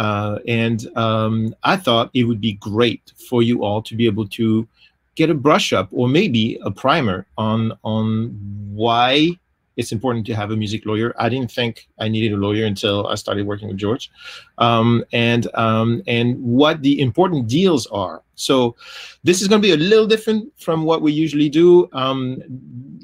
Uh, and um, I thought it would be great for you all to be able to get a brush up or maybe a primer on on why it's important to have a music lawyer. I didn't think I needed a lawyer until I started working with George, um, and um, and what the important deals are. So this is going to be a little different from what we usually do. Um,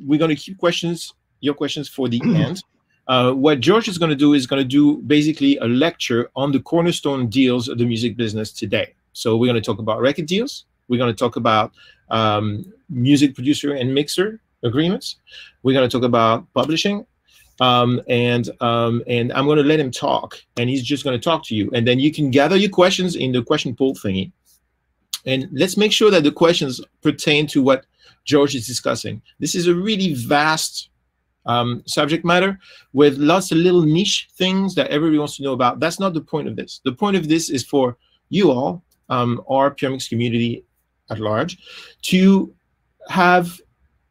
we're going to keep questions, your questions, for the end. Uh, what George is going to do is going to do basically a lecture on the cornerstone deals of the music business today. So we're going to talk about record deals. We're going to talk about um, music producer and mixer agreements. We're going to talk about publishing. Um, and um, and I'm going to let him talk, and he's just going to talk to you, and then you can gather your questions in the question pool thingy, and let's make sure that the questions pertain to what George is discussing. This is a really vast um, subject matter with lots of little niche things that everybody wants to know about. That's not the point of this. The point of this is for you all, um, our PureMix community at large, to have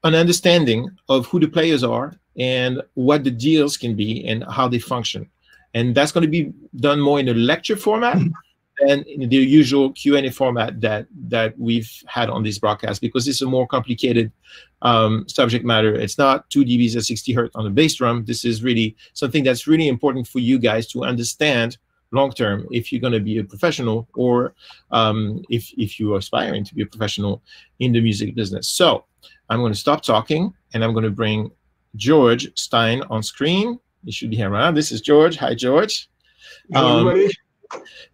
an understanding of who the players are and what the deals can be and how they function. And that's going to be done more in a lecture format than in the usual Q&A format that that we've had on this broadcast because it's a more complicated um, subject matter. It's not 2 dBs at 60 hertz on a bass drum. This is really something that's really important for you guys to understand long term if you're going to be a professional or um, if, if you're aspiring to be a professional in the music business. So I'm going to stop talking and I'm going to bring George Stein on screen. He should be here around. This is George. Hi, George. Um,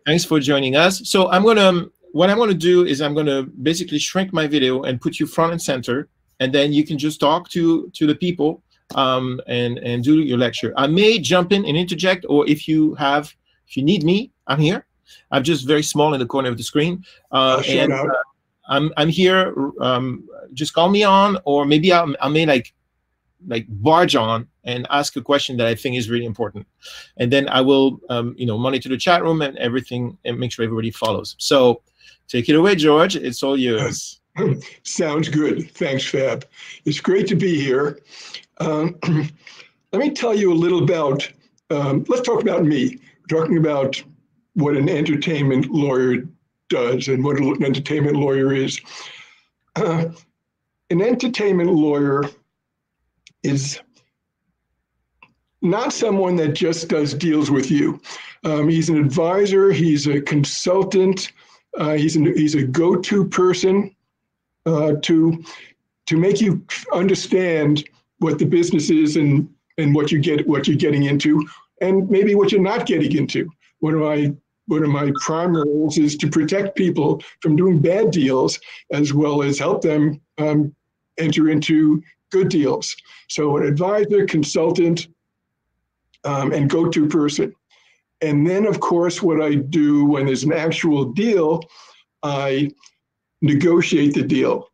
thanks for joining us. So I'm going to, what I'm going to do is I'm going to basically shrink my video and put you front and center, and then you can just talk to, to the people um, and, and do your lecture. I may jump in and interject, or if you have, if you need me, I'm here. I'm just very small in the corner of the screen. Uh, and, uh, I'm I'm here. Um, just call me on, or maybe I, I may like like barge on and ask a question that I think is really important, and then I will um, you know monitor the chat room and everything and make sure everybody follows. So take it away, George. It's all yours. Sounds good. Thanks, Fab. It's great to be here. Um, let me tell you a little about. Um, let's talk about me. We're talking about what an entertainment lawyer does and what an entertainment lawyer is. Uh, an entertainment lawyer is not someone that just does deals with you. Um, he's an advisor, he's a consultant, uh, he's, an, he's a go to person uh, to, to make you understand what the business is and, and what, you get, what you're getting into, and maybe what you're not getting into. What do I one of my prime roles is to protect people from doing bad deals as well as help them um, enter into good deals. So, an advisor, consultant, um, and go to person. And then, of course, what I do when there's an actual deal, I negotiate the deal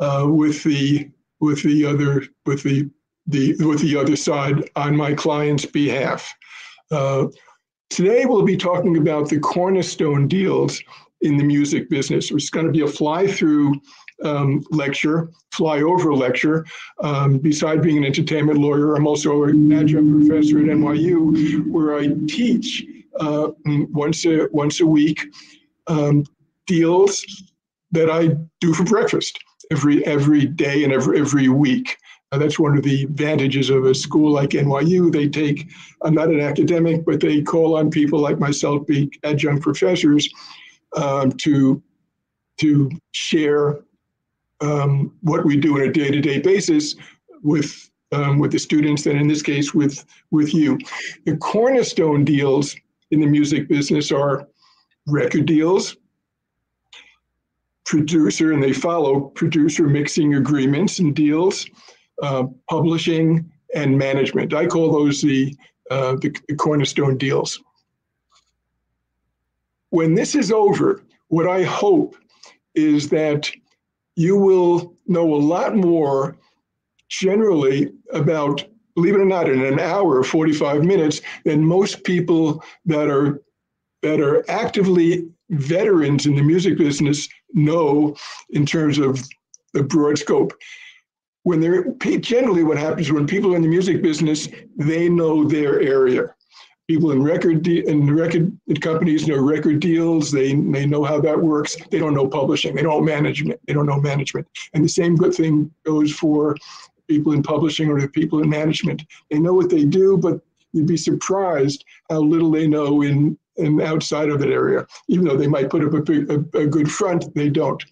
uh, with the with the other with the the with the other side on my client's behalf. Uh, Today, we'll be talking about the cornerstone deals in the music business. It's going to be a fly through um, lecture, flyover lecture. Um, beside being an entertainment lawyer, I'm also an adjunct professor at NYU, where I teach uh, once a once a week um, deals that I do for breakfast every every day and every every week. Uh, that's one of the advantages of a school like NYU. They take, I'm not an academic, but they call on people like myself, be adjunct professors, um, to, to share um, what we do on a day-to-day basis with, um, with the students, and in this case, with, with you. The cornerstone deals in the music business are record deals, producer, and they follow producer mixing agreements and deals, uh, publishing, and management. I call those the, uh, the, the cornerstone deals. When this is over, what I hope is that you will know a lot more generally about, believe it or not, in an hour or 45 minutes than most people that are that are actively veterans in the music business know in terms of the broad scope. When they're generally what happens when people are in the music business, they know their area people in record de- in record companies know record deals. They they know how that works. They don't know publishing. They don't management. They don't know management. And the same good thing goes for people in publishing or the people in management. They know what they do, but you'd be surprised how little they know in and outside of that area. Even though they might put up a, a, a good front, they don't.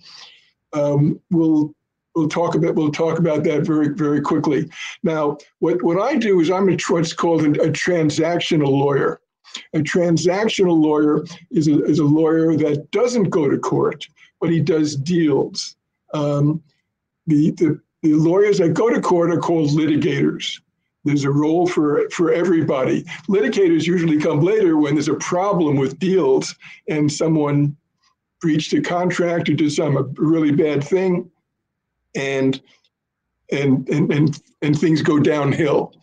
Um, we'll we'll talk about we'll talk about that very very quickly. Now, what what I do is I'm a, what's called a, a transactional lawyer. A transactional lawyer is a, is a lawyer that doesn't go to court, but he does deals. Um, the, the the lawyers that go to court are called litigators. There's a role for for everybody. Litigators usually come later when there's a problem with deals and someone breached a contract or did some really bad thing and and and and, and things go downhill.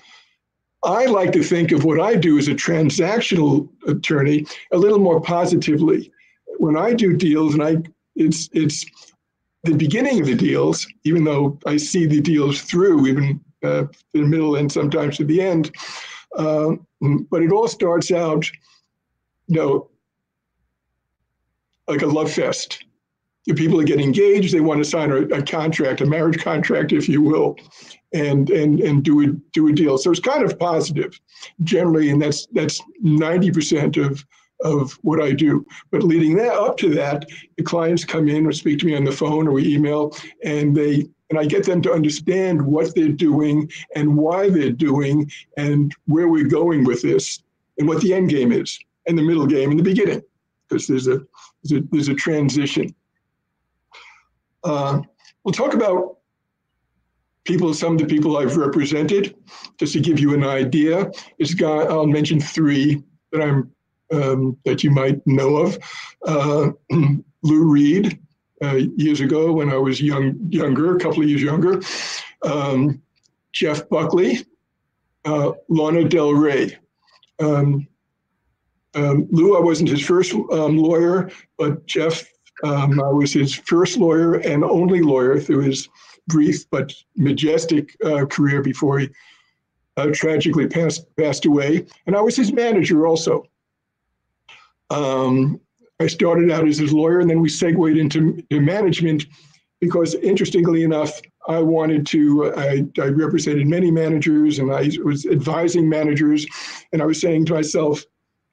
I like to think of what I do as a transactional attorney a little more positively. When I do deals, and I it's it's the beginning of the deals, even though I see the deals through, even uh, the middle and sometimes to the end. Uh, but it all starts out, you know, like a love fest people get engaged, they want to sign a, a, contract, a marriage contract, if you will, and and and do a do a deal. So it's kind of positive, generally, and that's that's ninety percent of of what I do. But leading that up to that, the clients come in or speak to me on the phone or we email, and they and I get them to understand what they're doing and why they're doing and where we're going with this and what the end game is and the middle game and the beginning because there's a there's a, there's a transition. Uh, we'll talk about people, some of the people I've represented, just to give you an idea. This guy, I'll mention three that I'm um, that you might know of. Uh, Lou Reed, uh, years ago when I was young, younger, a couple of years younger. Um, Jeff Buckley, uh, Lana Del Rey. Um, um, Lou, I wasn't his first um, lawyer, but Jeff um, I was his first lawyer and only lawyer through his brief but majestic uh, career before he uh, tragically passed passed away. And I was his manager also. Um, I started out as his lawyer, and then we segued into, into management because, interestingly enough, I wanted to. I, I represented many managers, and I was advising managers, and I was saying to myself,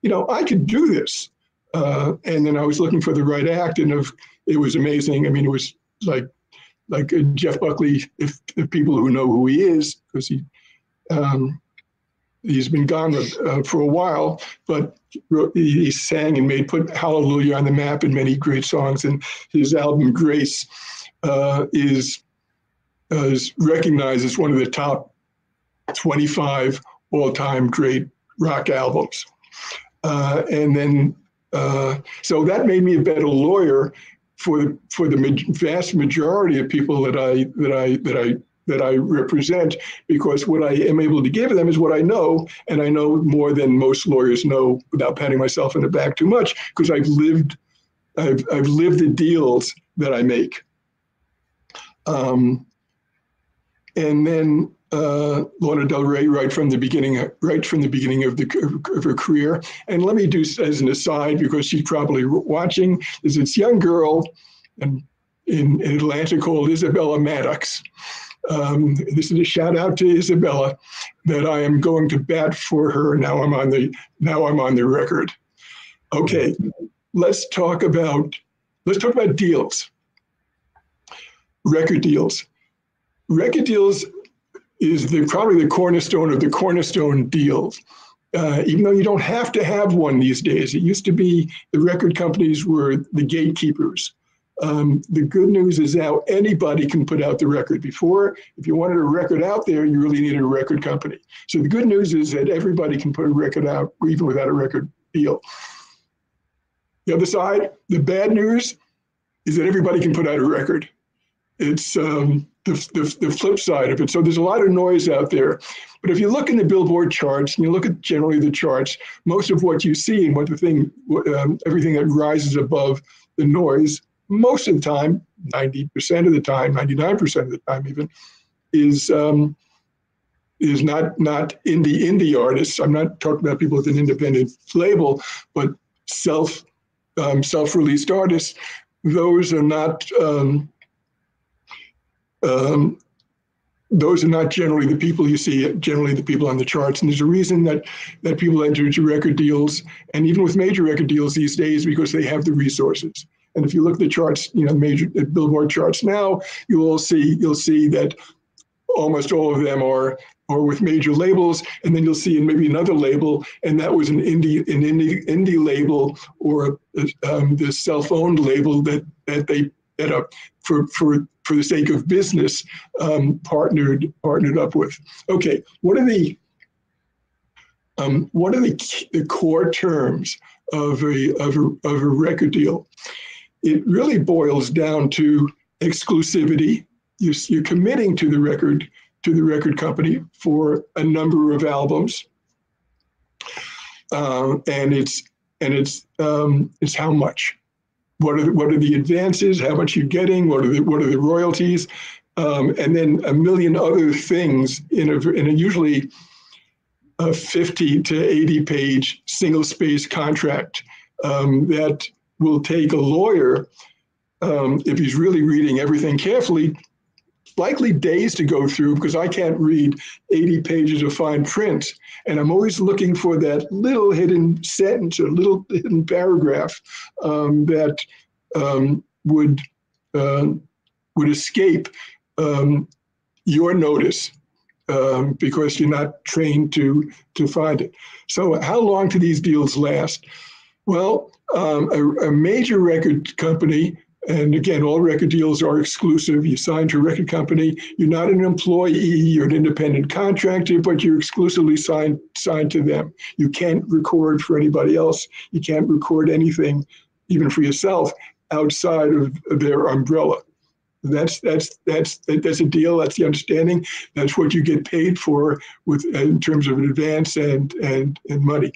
you know, I could do this. Uh, and then I was looking for the right act, and it was amazing. I mean, it was like like Jeff Buckley, if, if people who know who he is, because he um, he's been gone uh, for a while, but he sang and made put Hallelujah on the map in many great songs, and his album Grace uh, is uh, is recognized as one of the top 25 all-time great rock albums. Uh, and then uh, so that made me a better lawyer for for the vast majority of people that I that I that I that I represent because what I am able to give them is what I know, and I know more than most lawyers know without patting myself in the back too much because I've lived I've I've lived the deals that I make. Um, and then uh, Del Rey right from the beginning, right from the beginning of, the, of her career. And let me do as an aside because she's probably watching. Is this young girl, in, in Atlanta called Isabella Maddox. Um, this is a shout out to Isabella that I am going to bat for her. Now I'm on the now I'm on the record. Okay, let's talk about let's talk about deals. Record deals. Record deals is the, probably the cornerstone of the cornerstone deals. Uh, even though you don't have to have one these days, it used to be the record companies were the gatekeepers. Um, the good news is now anybody can put out the record. Before, if you wanted a record out there, you really needed a record company. So the good news is that everybody can put a record out even without a record deal. The other side, the bad news is that everybody can put out a record. It's um, the, the, the flip side of it. So there's a lot of noise out there. But if you look in the Billboard charts and you look at generally the charts, most of what you see and what the thing, um, everything that rises above the noise, most of the time, 90% of the time, 99% of the time even, is um, is not not indie indie artists. I'm not talking about people with an independent label, but self um, self released artists. Those are not um, um, those are not generally the people you see, generally the people on the charts. And there's a reason that, that people enter into record deals, and even with major record deals these days, because they have the resources. And if you look at the charts, you know, major Billboard charts now, you will see you'll see that almost all of them are or with major labels, and then you'll see in maybe another label, and that was an indie an indie indie label or um, the self-owned label that that they that a for for for the sake of business um, partnered partnered up with. Okay, what are the um, what are the, the core terms of a, of a of a record deal? It really boils down to exclusivity. You're, you're committing to the record to the record company for a number of albums, uh, and it's and it's um, it's how much. What are the, what are the advances? How much you're getting? What are the what are the royalties? Um, and then a million other things in a in a usually a 50 to 80 page single space contract um, that will take a lawyer um, if he's really reading everything carefully likely days to go through because I can't read 80 pages of fine print. And I'm always looking for that little hidden sentence or little hidden paragraph um, that um, would uh, would escape um, your notice um, because you're not trained to to find it. So how long do these deals last? Well, um, a, a major record company and again, all record deals are exclusive. You sign to a record company. You're not an employee. You're an independent contractor, but you're exclusively signed signed to them. You can't record for anybody else. You can't record anything, even for yourself, outside of their umbrella. That's that's that's that's a deal. That's the understanding. That's what you get paid for with in terms of an advance and and and money.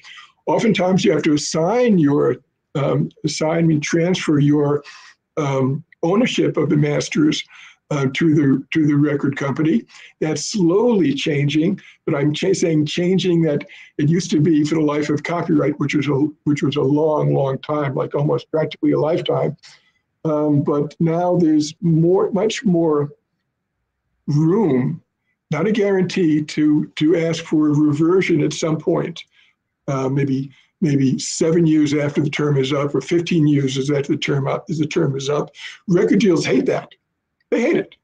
Oftentimes, you have to assign your um, assign and transfer your um, ownership of the masters uh, to the to the record company. That's slowly changing, but I'm ch- saying changing that it used to be for the life of copyright, which was a which was a long, long time, like almost practically a lifetime. Um, but now there's more, much more room, not a guarantee, to to ask for a reversion at some point, uh, maybe maybe seven years after the term is up or 15 years after the term up as the term is up. Record deals hate that. They hate it.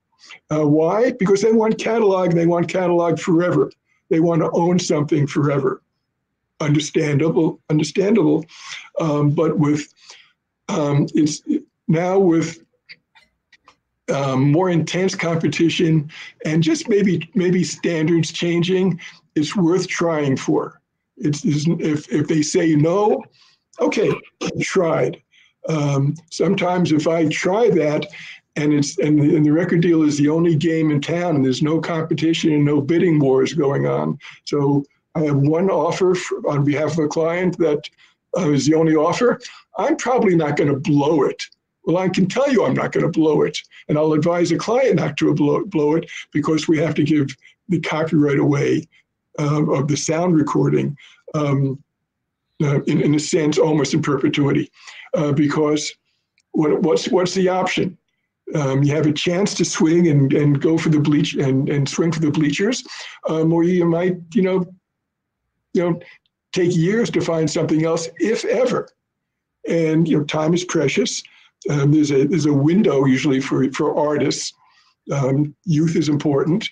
Uh, why? Because they want catalog. They want catalog forever. They want to own something forever. Understandable, understandable. Um, but with um, it's now with um, more intense competition and just maybe maybe standards changing, it's worth trying for. It's, it's, if, if they say no, okay, tried. Um, sometimes if I try that and it's and the, and the, record deal is the only game in town and there's no competition and no bidding wars going on. So I have one offer for, on behalf of a client that uh, is the only offer. I'm probably not going to blow it. Well, I can tell you I'm not going to blow it. And I'll advise a client not to blow, blow it because we have to give the copyright away uh, of the sound recording um, uh, in, in a sense almost in perpetuity uh, because what, what's what's the option? Um, you have a chance to swing and, and go for the bleach and, and swing for the bleachers um, or you might you know you know take years to find something else if ever. And you know time is precious. Um, there's a there's a window usually for for artists. Um, youth is important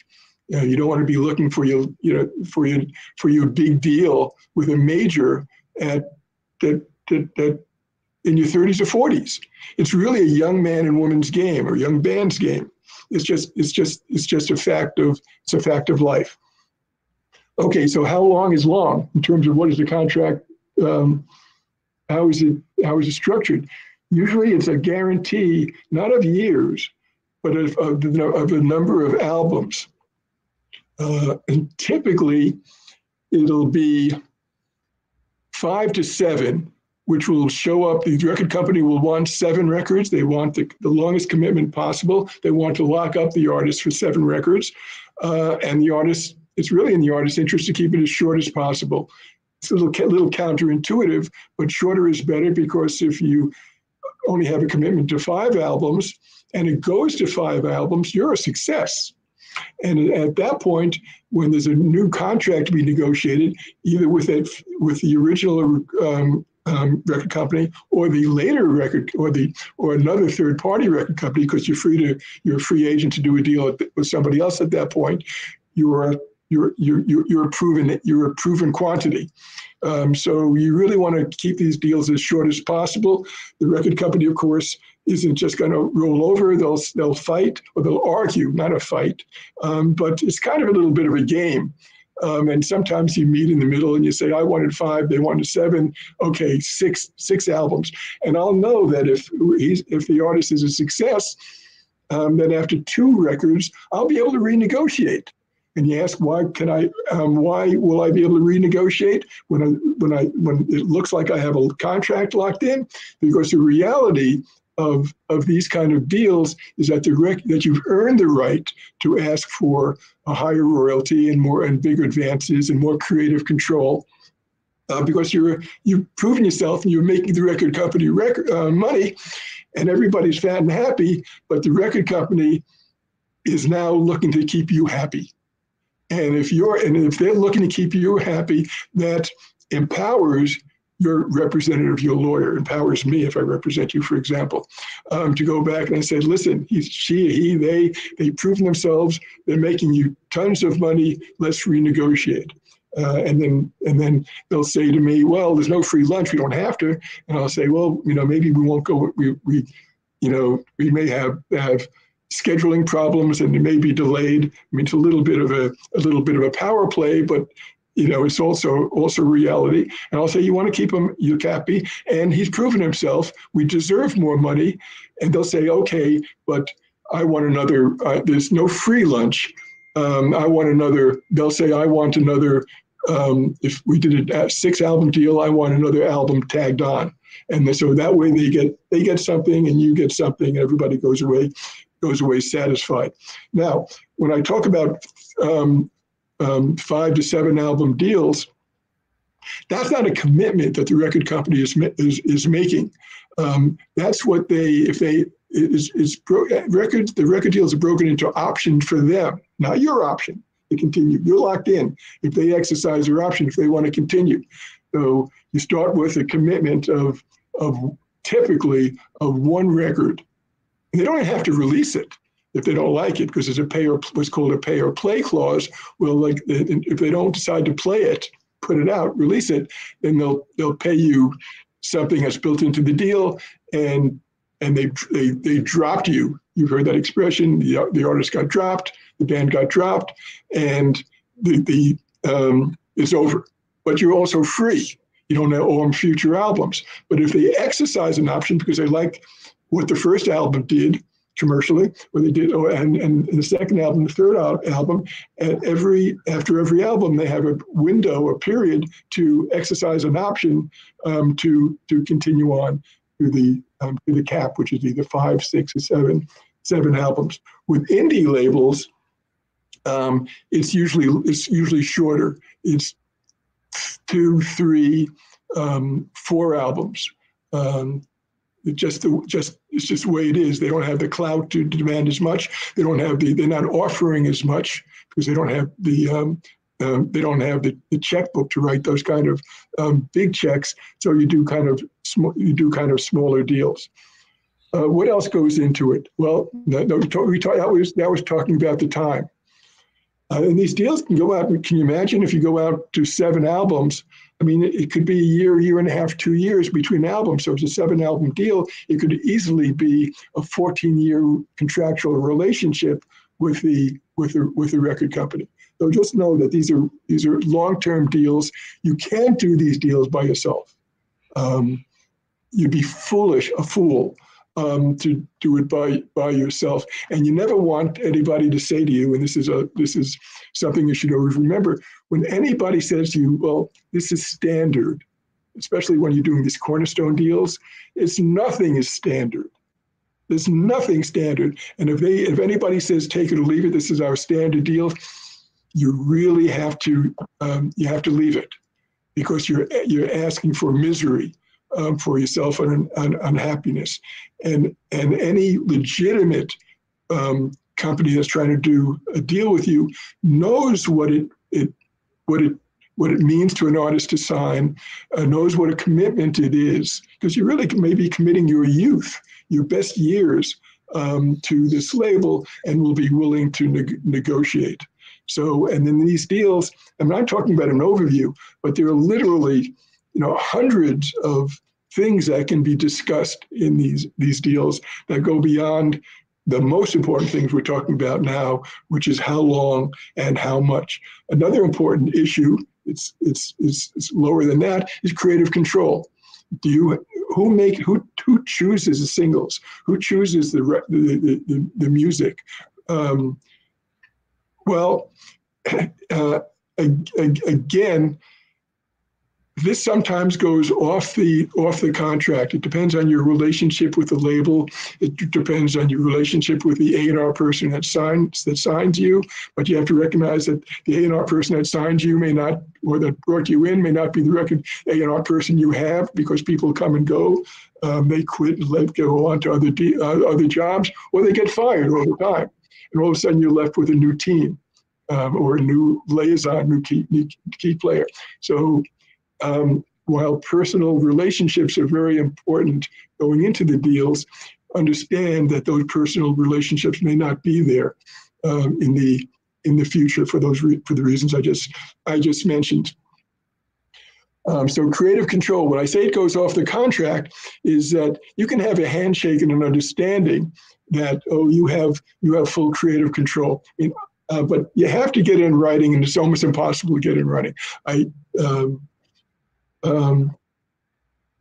you, don't want to be looking for your, you know, for your for your big deal with a major at that that, that in your 30s or 40s. It's really a young man and woman's game or young band's game. It's just it's just it's just a fact of it's a fact of life. Okay, so how long is long in terms of what is the contract? Um, how is it how is it structured? Usually, it's a guarantee not of years, but of, of, of a number of albums. Uh, and typically, it'll be five to seven, which will show up. The record company will want seven records. They want the, the longest commitment possible. They want to lock up the artist for seven records. Uh, and the artist it's really in the artist's interest to keep it as short as possible. It's a little, little counterintuitive, but shorter is better because if you only have a commitment to five albums and it goes to five albums, you're a success. And at that point, when there's a new contract to be negotiated, either with that with the original um, um, record company or the later record or the or another third party record company, because you're free to you're a free agent to do a deal with somebody else at that point, you are you're you're you're a proven you're a proven quantity. Um, so you really want to keep these deals as short as possible. The record company, of course, isn't just going to roll over. They'll they'll fight or they'll argue, not a fight. Um, but it's kind of a little bit of a game. Um, and sometimes you meet in the middle and you say, I wanted five, they wanted seven. Okay, six six albums. And I'll know that if he's if the artist is a success, um, then after two records, I'll be able to renegotiate. And you ask why can I um, why will I be able to renegotiate when I when I when it looks like I have a contract locked in? Because the reality of, of these kind of deals is that the rec- that you've earned the right to ask for a higher royalty and more and bigger advances and more creative control. Uh, because you're you've proven yourself and you're making the record company record uh, money, and everybody's fat and happy. But the record company is now looking to keep you happy, and if you're and if they're looking to keep you happy, that empowers your representative, your lawyer, empowers me if I represent you, for example, um, to go back and say, listen, he's, she, he, they, they've proven themselves. They're making you tons of money. Let's renegotiate. Uh, and then and then they'll say to me, well, there's no free lunch. We don't have to. And I'll say, well, you know, maybe we won't go. We, we you know, we may have have scheduling problems and it may be delayed. I mean, it's a little bit of a, a little bit of a power play, but you know, it's also also reality. And I'll say, you want to keep him, you happy, and he's proven himself. We deserve more money, and they'll say, okay, but I want another. Uh, there's no free lunch. Um, I want another. They'll say, I want another. Um, if we did a six album deal, I want another album tagged on, and so that way they get they get something and you get something, and everybody goes away goes away satisfied. Now, when I talk about um, um, five to seven album deals, that's not a commitment that the record company is is, is making. Um, that's what they if they is is bro- the record deals are broken into options for them, not your option to continue. You're locked in if they exercise their option if they want to continue. So you start with a commitment of of typically of one record. They don't have to release it if they don't like it, because there's a pay or what's called a pay or play clause. Well, like if they don't decide to play it, put it out, release it, then they'll they'll pay you something that's built into the deal, and and they they they dropped you. You've heard that expression. The the artist got dropped, the band got dropped, and the the um, is over. But you're also free. You don't owe them future albums. But if they exercise an option because they like what the first album did, commercially, where they did, oh, and, and the second album, the third album, and every after every album, they have a window, a period to exercise an option um, to to continue on to the um, to the cap, which is either five, six, or seven seven albums. With indie labels, um, it's usually it's usually shorter. It's two, three, um, four albums. Um, just the just it's just the way it is. They don't have the clout to demand as much. They don't have the they're not offering as much because they don't have the um, um, they don't have the, the checkbook to write those kind of um, big checks. So you do kind of small you do kind of smaller deals. Uh, what else goes into it? Well, talk, we talk, that was that was talking about the time. Uh, and these deals can go out. Can you imagine if you go out to seven albums? I mean, it could be a year, year and a half, two years between albums. So it's a seven album deal. It could easily be a 14 year contractual relationship with the with the with the record company. So just know that these are these are long term deals. You can't do these deals by yourself. Um, you'd be foolish, a fool, um, to do it by by yourself. And you never want anybody to say to you, and this is a this is something you should always remember. When anybody says to you, "Well, this is standard," especially when you're doing these cornerstone deals, it's nothing is standard. There's nothing standard. And if they if anybody says take it or leave it, this is our standard deal. you really have to um, you have to leave it because you're you're asking for misery um, for yourself and, unhappiness, and and any legitimate um, company that's trying to do a deal with you knows what it it what it what it means to an artist to sign, uh, knows what a commitment it is, because you really may be committing your youth, your best years um, to this label, and will be willing to neg- negotiate. So, and then these deals, I'm not talking about an overview, but there are literally, you know, hundreds of things that can be discussed in these these deals that go beyond the most important things we're talking about now, which is how long and how much. Another important issue, it's it's it's, it's lower than that, is creative control. Do you who make who who chooses the singles? Who chooses the the the, the music? Um, well, uh, again, this sometimes goes off the off the contract. It depends on your relationship with the label. It depends on your relationship with the A and R person that signs that signs you. But you have to recognize that the A and R person that signs you may not, or that brought you in, may not be the record A and R person you have because people come and go. Um, they quit and let go on to other uh, other jobs, or they get fired all the time, and all of a sudden you're left with a new team. Um, or a new liaison, new key, new key player. So um, while personal relationships are very important going into the deals, understand that those personal relationships may not be there um, in the in the future for those for the reasons I just I just mentioned. Um, so creative control, when I say it goes off the contract, is that you can have a handshake and an understanding that oh you have you have full creative control. In, uh, but you have to get in writing, and it's almost impossible to get in writing. I um, um,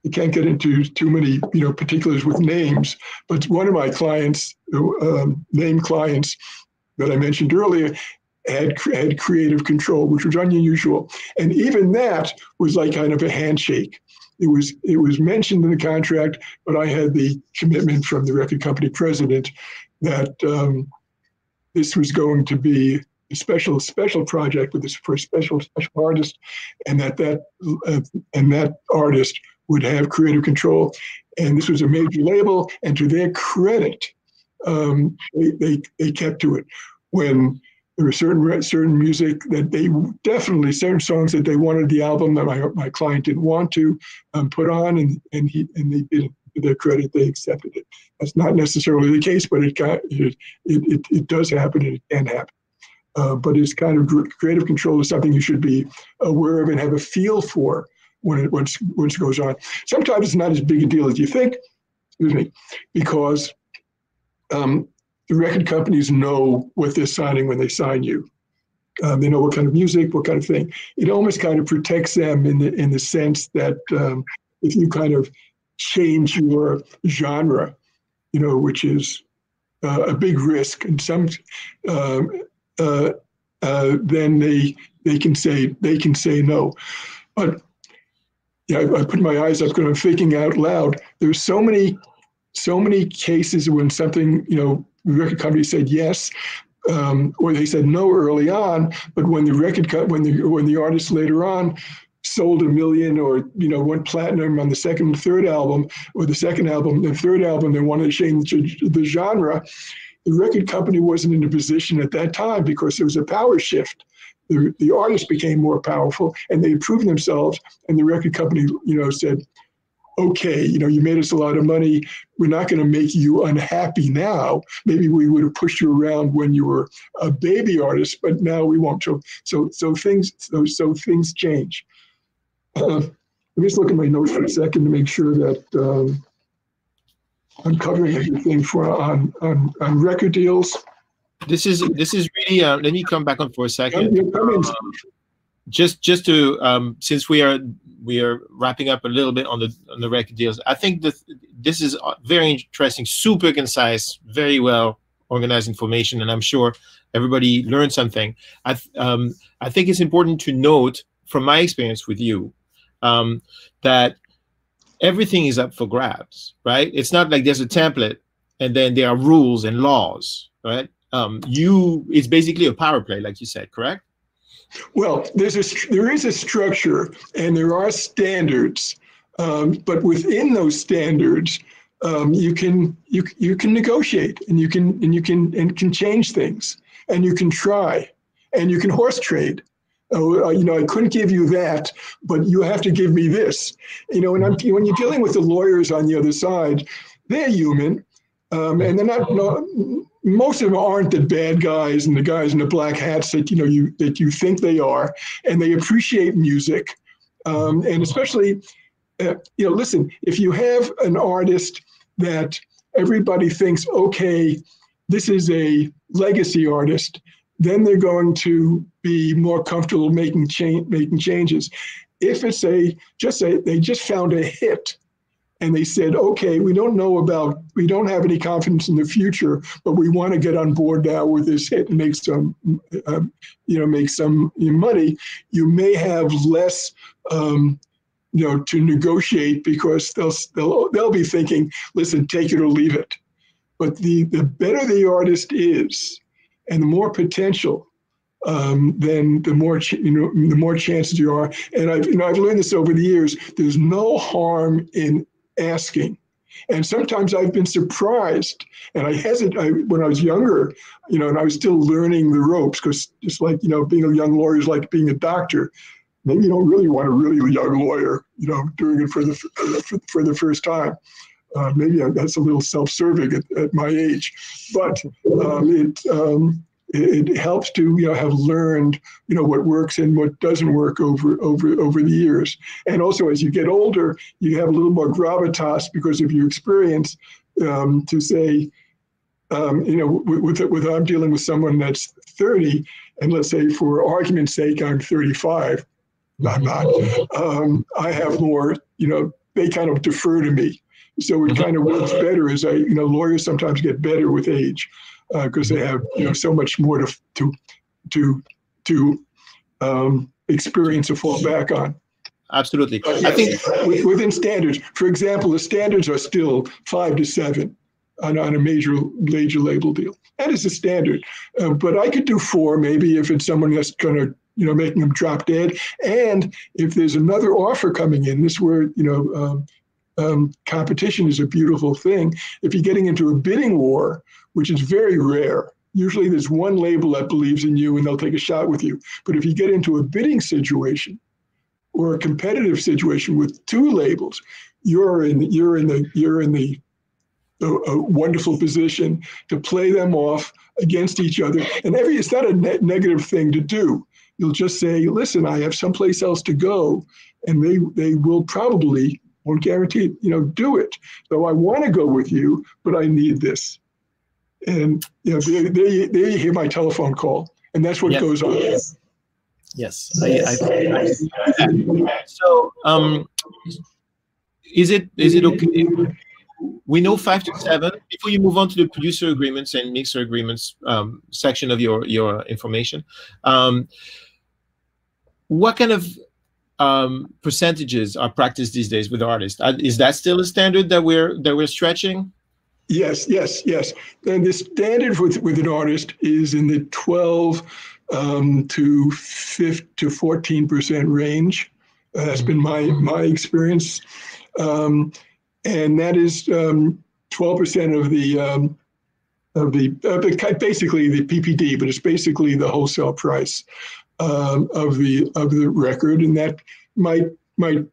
I can't get into too many, you know, particulars with names, but one of my clients, um, named clients that I mentioned earlier, had had creative control, which was unusual, and even that was like kind of a handshake. It was it was mentioned in the contract, but I had the commitment from the record company president that um, this was going to be special special project with this for a special special artist, and that that uh, and that artist would have creative control. And this was a major label, and to their credit, um, they, they they kept to it. When there were certain certain music that they definitely certain songs that they wanted the album that my my client didn't want to um, put on, and and he and they did to their credit they accepted it. That's not necessarily the case, but it got it it, it, it does happen and it can happen. Uh, but it's kind of creative control is something you should be aware of and have a feel for when it once once goes on. Sometimes it's not as big a deal as you think, excuse me, because um, the record companies know what they're signing when they sign you. Um, they know what kind of music, what kind of thing. It almost kind of protects them in the in the sense that um, if you kind of change your genre, you know, which is uh, a big risk, and some um, uh, uh, then they they can say they can say no. But yeah, I, I put my eyes up because I'm thinking out loud. There's so many so many cases when something you know the record company said yes. Um, or they said no early on, but when the record cut, when the when the artist later on sold a million or you know went platinum on the second and third album or the second album the third album they wanted to change the genre the record company wasn't in a position at that time because there was a power shift. The, the artists became more powerful and they improved themselves. And the record company, you know, said, okay, you know, you made us a lot of money. We're not going to make you unhappy now. Maybe we would have pushed you around when you were a baby artist, but now we won't. So, so, so things, so, so things change. Uh, let me just look at my notes for a second to make sure that um, uncovering everything for on, on, on record deals. This is this is really. Uh, let me come back on for a second. Um, just just to um, since we are we are wrapping up a little bit on the on the record deals. I think that this is very interesting, super concise, very well organized information, and I'm sure everybody learned something. I um, I think it's important to note from my experience with you um, that everything is up for grabs, right? It's not like there's a template and then there are rules and laws, right? Um, you, it's basically a power play, like you said, correct? Well, there's a there is a structure and there are standards, um, but within those standards, um, you can you you can negotiate and you can and you can and can change things and you can try and you can horse trade. Oh, uh, you know, I couldn't give you that, but you have to give me this. You know, and I'm, when you're dealing with the lawyers on the other side, they're human, um, and they're not. No, most of them aren't the bad guys and the guys in the black hats that you know you that you think they are, and they appreciate music, um, and especially, uh, you know, listen, if you have an artist that everybody thinks, okay, this is a legacy artist, then they're going to be more comfortable making change, making changes. If it's a just a they just found a hit and they said, okay, we don't know about, we don't have any confidence in the future, but we want to get on board now with this hit and make some, um, you know, make some money. You may have less, um, you know, to negotiate because they'll they'll they'll be thinking, listen, take it or leave it. But the the better the artist is, and the more potential, um, then the more you know the more chances you are. And I've you know I've learned this over the years. There's no harm in asking. And sometimes I've been surprised, and I hesitate when I was younger, you know, and I was still learning the ropes because just like you know, being a young lawyer is like being a doctor. Maybe you don't really want a really young lawyer, you know, doing it for the for, for the first time. Uh, maybe that's a little self-serving at, at my age, but um, it um, it, helps to you know have learned you know what works and what doesn't work over over over the years. And also as you get older you have a little more gravitas because of your experience um, to say um, you know with, with, with i'm dealing with someone that's 30 and let's say for argument's sake i'm 35 i'm not. Um, i have more you know they kind of defer to me so it kind of works better as i you know lawyers sometimes get better with age because uh, they have you know so much more to to to to um, experience to fall back on. Absolutely, yes, I think within standards. For example, the standards are still five to seven on, on a major major label deal. That is a standard, uh, but I could do four maybe if it's someone that's going to you know making them drop dead, and if there's another offer coming in, this where you know. Um, um, competition is a beautiful thing. If you're getting into a bidding war, which is very rare. Usually there's one label that believes in you and they'll take a shot with you. But if you get into a bidding situation or a competitive situation with two labels, you're in you're in the you're in the a, a wonderful position to play them off against each other. And every it's not a net negative thing to do. You'll just say, listen, I have someplace else to go, and they they will probably won't guarantee, you know, do it. So I want to go with you, but I need this and you know, they, they, they hear my telephone call, and that's what yep. goes on. Yes. Yes. I, I, I, so, um, is it is it okay? We know five to seven. Before you move on to the producer agreements and mixer agreements um, section of your your information, um, what kind of um, percentages are practiced these days with artists? Uh, is that still a standard that we're that we're stretching? Yes, yes, yes. And the standard with, with an artist is in the 12 um, to 5 to 14% range. Uh, that's been my, my experience. Um, and that is um, 12% of the, um, of the uh, basically the PPD, but it's basically the wholesale price um, of the of the record, and that might might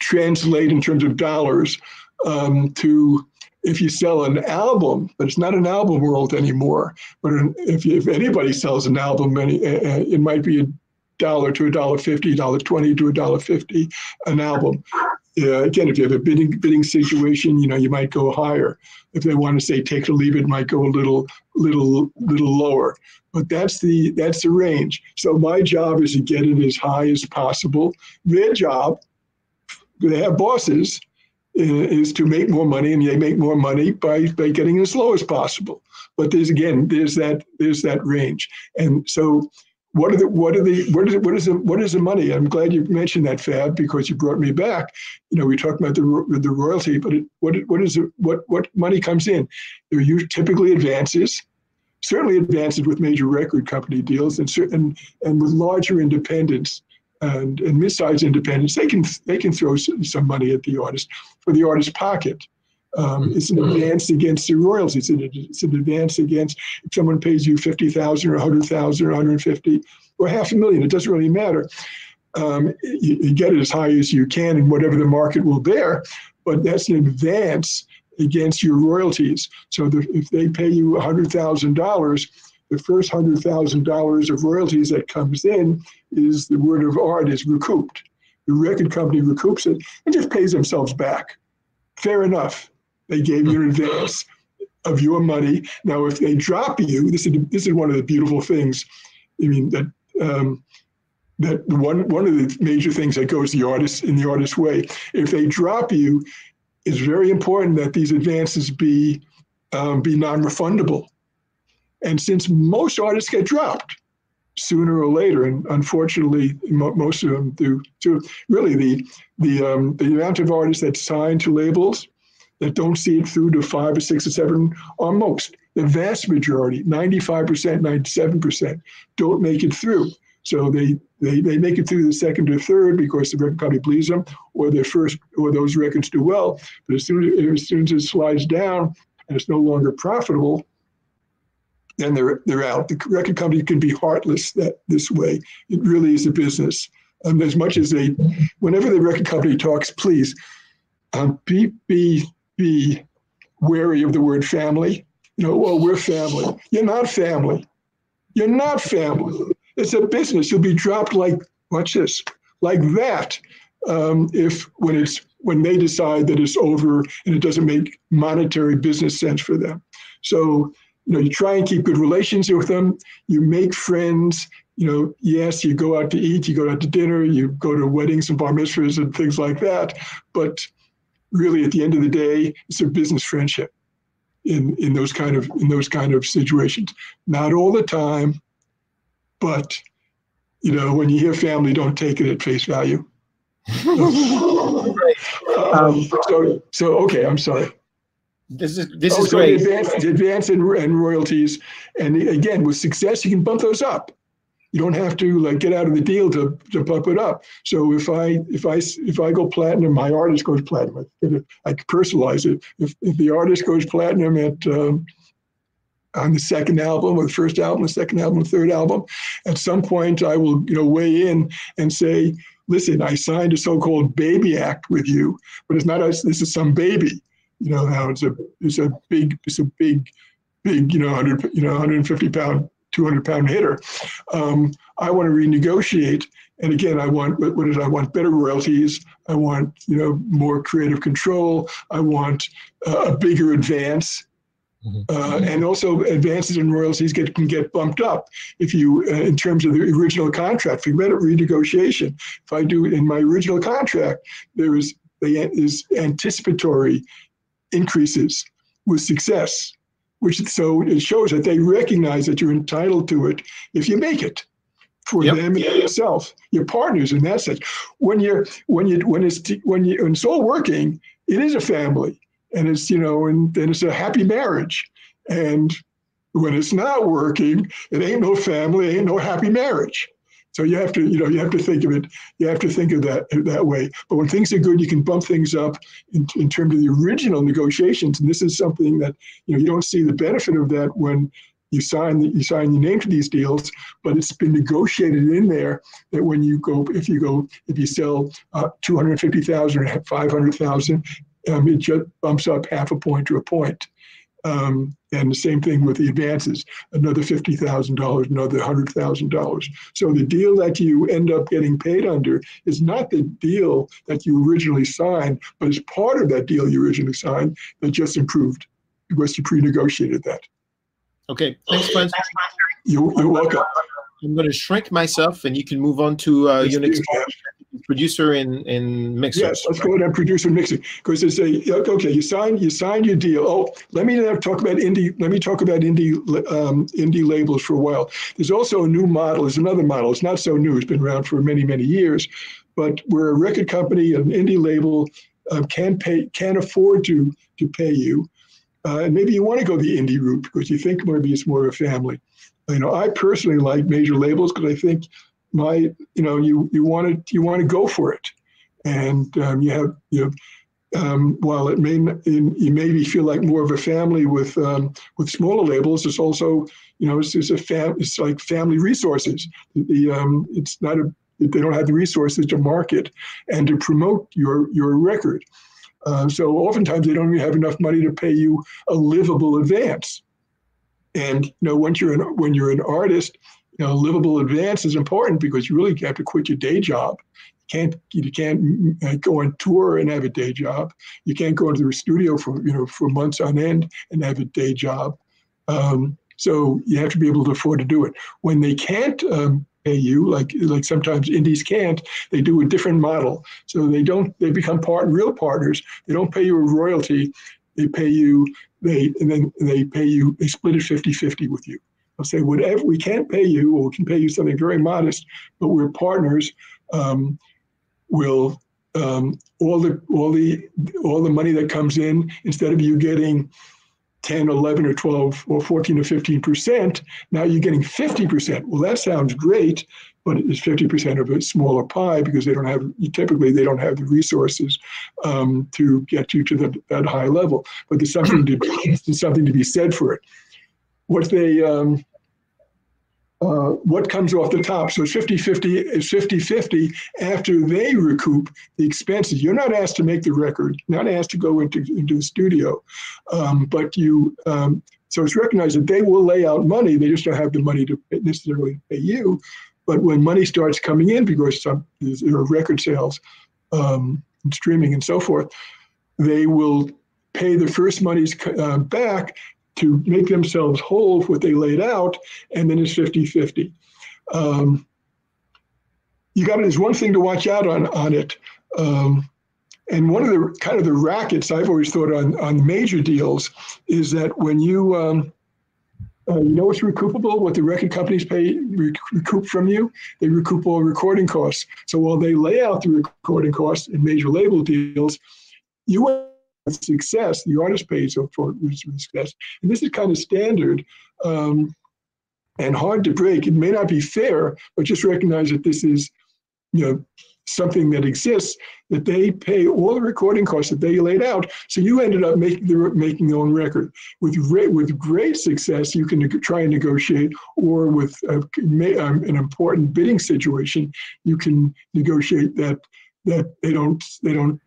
translate in terms of dollars um, to if you sell an album, but it's not an album world anymore. But if, if anybody sells an album, it might be a dollar to a dollar fifty, dollar twenty to a dollar fifty an album. Again, if you have a bidding bidding situation, you know you might go higher. If they want to say take or leave it, might go a little little little lower. But that's the that's the range. So my job is to get it as high as possible. Their job, they have bosses is to make more money, and they make more money by by getting as low as possible. But there's again, there's that there's that range, and so what are the what are the what is it what is the what is the money? I'm glad you mentioned that Fab because you brought me back. You know, we talked about the the royalty, but it, what what is it what what money comes in? There are typically advances. certainly advances with major record company deals and certain and with larger independents and, and mid-sized independents, they can they can throw some money at the artist for the artist's pocket. Um, it's an advance against the royalties. It's an, it's an advance against if someone pays you fifty thousand or a hundred thousand or hundred fifty or half a million. It doesn't really matter. Um, you, you, get it as high as you can and whatever the market will bear, but that's an advance against your royalties. So the, if they pay you a hundred thousand dollars, the first hundred thousand dollars of royalties that comes in is the word of art is recouped. The record company recoups it and just pays themselves back. Fair enough. They gave you an advance of your money. Now, if they drop you, this is this is one of the beautiful things. I mean that um, that one one of the major things that goes the artist in the artist's way. If they drop you, it's very important that these advances be um, be non-refundable. And since most artists get dropped sooner or later, and unfortunately mo- most of them do, so really the the um, the amount of artists that sign to labels that don't see it through to five or six or seven are most. The vast majority, 95%, 97%, don't make it through. So they, they, they make it through the second or third because the record company believes them, or their first, or those records do well. But as soon as, as soon as it slides down and it's no longer profitable, then they're they're out. The record company can be heartless that this way. It really is a business. Um, as much as they, whenever the record company talks, please um, be be be wary of the word family. You know, well, we're family. You're not family. You're not family. It's a business. You'll be dropped like, watch this, like that. Um, if when it's when they decide that it's over and it doesn't make monetary business sense for them. So, you know, you try and keep good relations with them. You make friends. You know, yes, you go out to eat, you go out to dinner, you go to weddings and bar mitzvahs and things like that. But really at the end of the day, it's a business friendship in, in those kind of in those kind of situations. Not all the time, but you know, when you hear family, don't take it at face value. um, so, so okay, I'm sorry. This is this oh, is so great. Advance, advance and, and royalties, and again, with success, you can bump those up you don't have to like get out of the deal to, to bump it up. So if I if I if I go platinum, my artist goes platinum. I, I personalize it. If, if the artist goes platinum at um, on the second album or the first album, the second album, the third album, at some point I will you know weigh in and say, listen, I signed a so-called baby act with you, but it's not us. This is some baby. You know now it's a it's a big it's a big big you know 100 you know 150 pound 200 pound hitter. Um, I want to renegotiate. And again, I want what, what is I want better royalties. I want you know more creative control. I want uh, a bigger advance. Mm-hmm. Uh, and also advances in royalties get can get bumped up if you uh, in terms of the original contract. Forget renegotiation. If I do in my original contract, there is is anticipatory increases with success which so it shows that they recognize that you're entitled to it if you make it for yep. them and yourself, your partners in that sense. When you're when you when it's when you when it's all working, it is a family, and it's you know, and then it's a happy marriage. And when it's not working, it ain't no family, ain't no happy marriage. So you have to, you know, you have to think of it. You have to think of that that way. But when things are good, you can bump things up in, in terms of the original negotiations. And this is something that you know you don't see the benefit of that when you sign you sign your name to these deals, but it's been negotiated in there that when you go, if you go, if you sell uh, 250,000 or 500,000, um, it just bumps up half a point to a point. Um, and the same thing with the advances, another $50,000, another $100,000. So the deal that you end up getting paid under is not the deal that you originally signed, but it's part of that deal you originally signed that just improved because you pre-negotiated that. Okay, thanks, Franz. You're, you're welcome. I'm going to shrink myself, and you can move on to uh, your next producer in in mixer. Yes, let's go and producer and mixing because they say okay, you signed you signed your deal. Oh, let me talk about indie. Let me talk about indie um, indie labels for a while. There's also a new model. There's another model. It's not so new. It's been around for many many years, but where a record company, an indie label, um, can pay can afford to to pay you uh, and maybe you want to go the indie route because you think maybe it's more of a family. You know, I personally like major labels because I think my, you know, you you want to you want to go for it, and um, you have you have um, while it may you maybe feel like more of a family with um, with smaller labels, it's also you know it's, it's a fam it's like family resources. The um, it's not a they don't have the resources to market and to promote your your record. Uh, so oftentimes they don't even have enough money to pay you a livable advance. And you know, once you're an, when you're an artist, you know, livable advance is important because you really have to quit your day job. You can't you can't uh, go on tour and have a day job. You can't go into the studio for you know for months on end and have a day job. Um, so you have to be able to afford to do it. When they can't um, pay you, like like sometimes indies can't. They do a different model, so they don't. They become part real partners. They don't pay you a royalty. They pay you. They and then they pay you. They split it 50-50 with you. They'll say whatever we can't pay you, or we can pay you something very modest, but we're partners. Um, will um, all the all the all the money that comes in instead of you getting 10, 11, or 12, or 14 or 15 percent. Now you're getting 50 percent. Well, that sounds great, but it's 50 percent of a smaller pie because they don't have typically they don't have the resources um, to get you to the, that high level. But there's something to there's something to be said for it. What they um, uh, what comes off the top. So it's 50-50, it's 50-50 after they recoup the expenses. You're not asked to make the record, not asked to go into, into the studio, um, but you, um, so it's recognized that they will lay out money. They just don't have the money to necessarily pay you. But when money starts coming in, because some, there are record sales, um, and streaming and so forth, they will pay the first monies uh, back to make themselves whole for what they laid out, and then it's 50 50. Um, you got there's one thing to watch out on on it. Um, and one of the kind of the rackets I've always thought on on major deals is that when you um, uh, you know what's recoupable, what the record companies pay recoup from you, they recoup all recording costs. So while they lay out the recording costs in major label deals, you success, the artist pays for success. And this is kind of standard um, and hard to break. It may not be fair, but just recognize that this is, you know, something that exists, that they pay all the recording costs that they laid out. So you ended up making the, making your own record. With with great success, you can try and negotiate, or with a, um, an important bidding situation, you can negotiate that that they don't they don't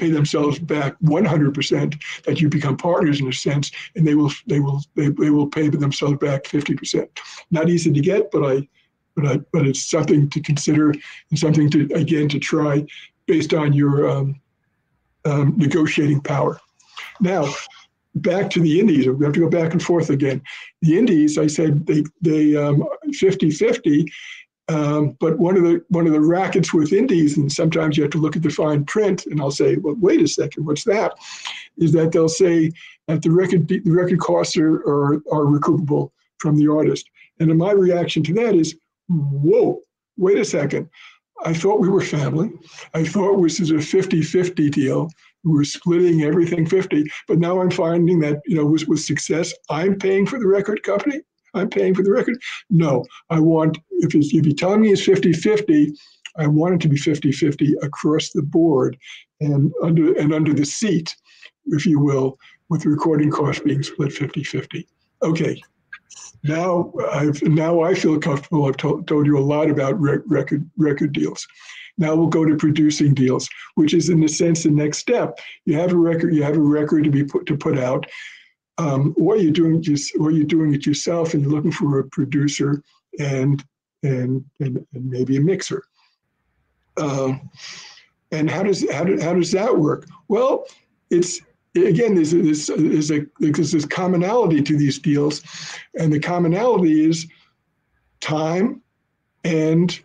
pay themselves back 100% that you become partners in a sense and they will they will they, they will pay themselves back 50% not easy to get but i but i but it's something to consider and something to again to try based on your um, um, negotiating power. Now back to the indies. We have to go back and forth again. The indies i said they they um, 50 50 um, but one of the one of the rackets with indies, and sometimes you have to look at the fine print, and I'll say, well, wait a second, what's that? Is that they'll say that the record the record costs are, are, are recoupable from the artist. And my reaction to that is, whoa, wait a second. I thought we were family. I thought this is a 50-50 deal. We were splitting everything 50, but now I'm finding that, you know, with, with success, I'm paying for the record company I'm paying for the record? No, I want, if, if you tell me it's 50 50, I want it to be 50 50 across the board and under, and under the seat, if you will, with the recording costs being split 50 50. Okay. Now I've now I feel comfortable. I've told, told you a lot about rec- record record deals. Now we'll go to producing deals, which is in a sense the next step. You have a record. You have a record to be put to put out um, or you're doing just or you're doing it yourself and you're looking for a producer and and and, and maybe a mixer. Um, and how does how, do, how does that work? Well, it's again there's this there's a there's this commonality to these deals, and the commonality is time and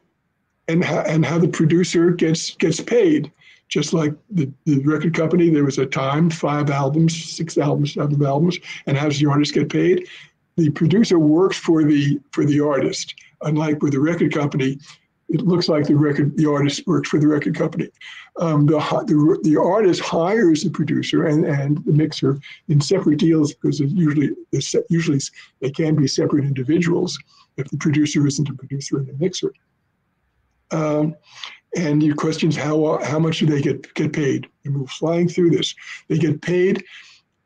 and how and how the producer gets gets paid just like the, the record company, there was a time, five albums, six albums, seven albums, and how does the artist get paid? The producer works for the for the artist. Unlike with the record company, it looks like the record the artist works for the record company. Um, the, the the artist hires the producer and, and the mixer in separate deals because usually usually they can be separate individuals if the producer isn't a producer and a mixer. Um, and your question is how how much do they get get paid? And we're flying through this. They get paid.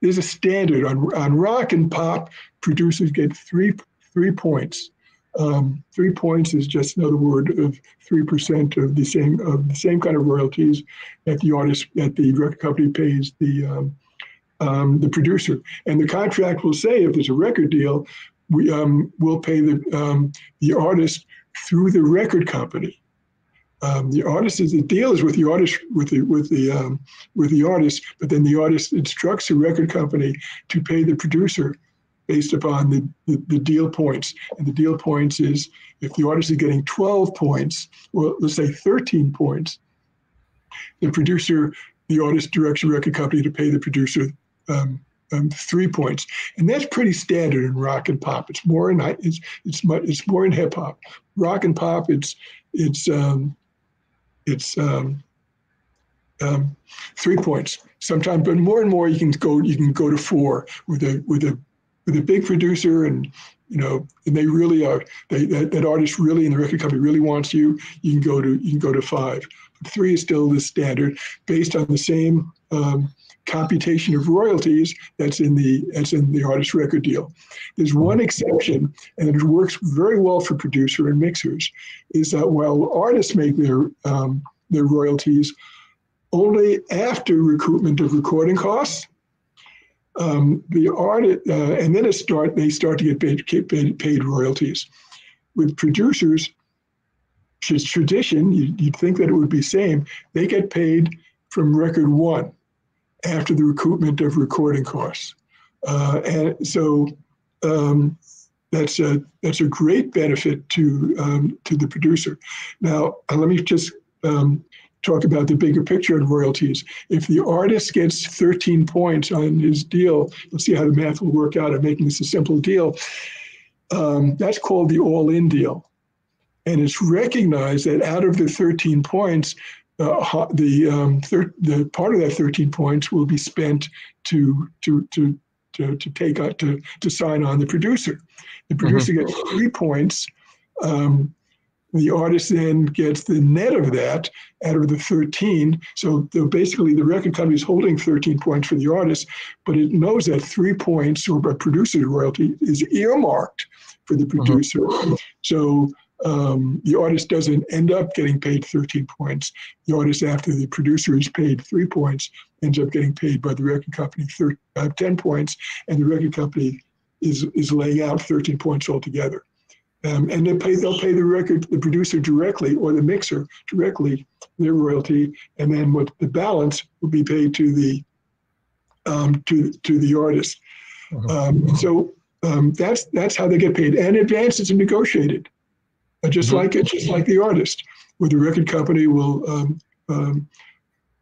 There's a standard on on rock and pop. Producers get three three points um, three points is just another word of three percent of the same of the same kind of royalties that the artist that the record company pays the um, um, the producer. And the contract will say if there's a record deal, we um, will pay the um, the artist through the record company. Um, the artist is the deal is with the artist with the with the um, with the artist, but then the artist instructs the record company to pay the producer based upon the, the, the, deal points. And the deal points is if the artist is getting 12 points, or let's say 13 points, the producer, the artist directs the record company to pay the producer um, um, three points, and that's pretty standard in rock and pop. It's more in it's it's it's more in hip hop. Rock and pop, it's it's um, it's um, um, three points. Sometimes, but more and more you can go you can go to four with a with a with a big producer and you know and they really are they that, that artist really and the record company really wants you. You can go to you can go to five. Three is still the standard based on the same um, computation of royalties that's in the that's in the artist record deal there's one exception and it works very well for producer and mixers is that while artists make their um, their royalties only after recoupment of recording costs um, the artist, uh, and then it start they start to get paid, get paid, royalties. With producers, tradition, you, would think that it would be same. They get paid from record one after the recoupment of recording costs, uh, and so um, that's a that's a great benefit to um, to the producer. Now, uh, let me just um, talk about the bigger picture of royalties. If the artist gets 13 points on his deal, let's see how the math will work out. I'm making this a simple deal. Um, that's called the all-in deal, and it's recognized that out of the 13 points, uh, the um, thir- the part of that 13 points will be spent to to to to, to take out to to sign on the producer. The producer mm-hmm. gets three points. Um, the artist then gets the net of that out of the 13. So the, basically, the record company is holding 13 points for the artist, but it knows that three points or a producer's royalty is earmarked for the uh-huh. producer. Uh-huh. So um, the artist doesn't end up getting paid 13 points. The artist, after the producer is paid three points, ends up getting paid by the record company thir- uh, 10 points, and the record company is, is laying out 13 points altogether. Um, and they pay, they'll pay the record, the producer directly or the mixer directly their royalty, and then what the balance will be paid to the um, to to the artist. Uh-huh. Um, so um, that's that's how they get paid. And advances are negotiated, just mm-hmm. like it, just like the artist, where the record company will. Um, um,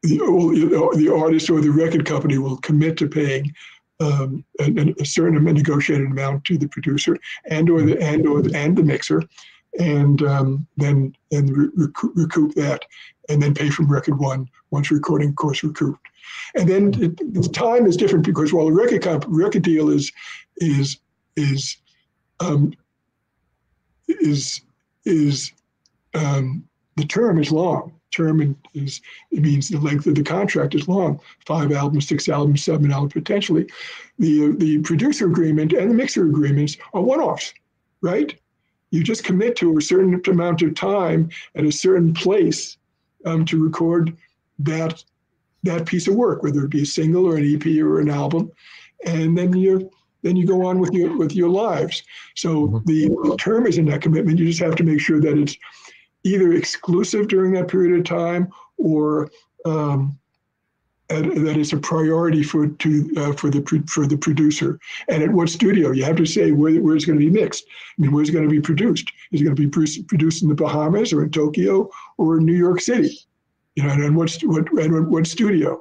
the, the artist or the record company will commit to paying um, a, a, certain negotiated amount to the producer and or the and or the, and the mixer, and um, then then recoup, recoup that, and then pay from record one once recording of course recouped. And then the time is different because while the record comp, record deal is is is um, is is um, the term is long. Term is it means the length of the contract is long. Five albums six albums seven albums potentially. The the producer agreement and the mixer agreements are one-offs right? You just commit to a certain amount of time at a certain place um, to record that that piece of work whether it be a single or an ep or an album. And then you then you go on with your with your lives so mm-hmm. the term is in that commitment you just have to make sure that it's either exclusive during that period of time or um, it's a priority for to uh, for the for the producer. And at what studio? You have to say where, where it's going to be mixed. I mean, where's it going to be produced? Is it going to be produced in the Bahamas or in Tokyo or in New York City? You know, and what what and what studio?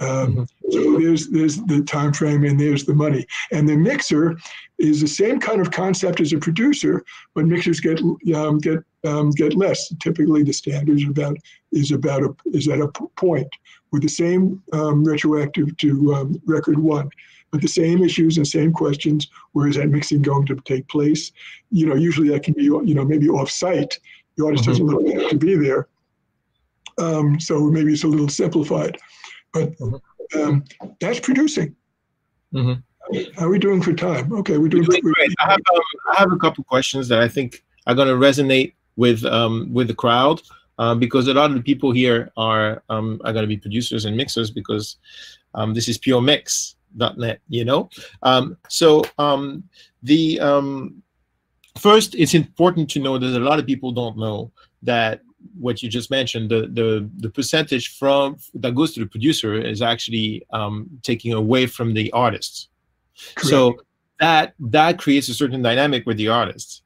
Um, mm-hmm. So there's there's the time frame and there's the money. And the mixer is the same kind of concept as a producer, but mixers get um, get um, get less. Typically, the standard is about is about a, is at a point with the same um, retroactive to um, record one, but the same issues and same questions. Where is that mixing going to take place? You know, usually that can be you know maybe off site. The artist mm-hmm. doesn't have to be there, um, so maybe it's a little simplified, but mm-hmm. Um, that's producing. Mm-hmm. How are we doing for time? Okay, we're doing, we're doing great. I have, um, I have a couple questions that I think are going to resonate with um, with the crowd uh, because a lot of the people here are um, are going to be producers and mixers because um, this is puremix.net, you know. Um, so um, the um, first, it's important to know that a lot of people don't know that what you just mentioned, the the the percentage from that goes to the producer is actually um, taking away from the artists. Correct. So that that creates a certain dynamic with the artists.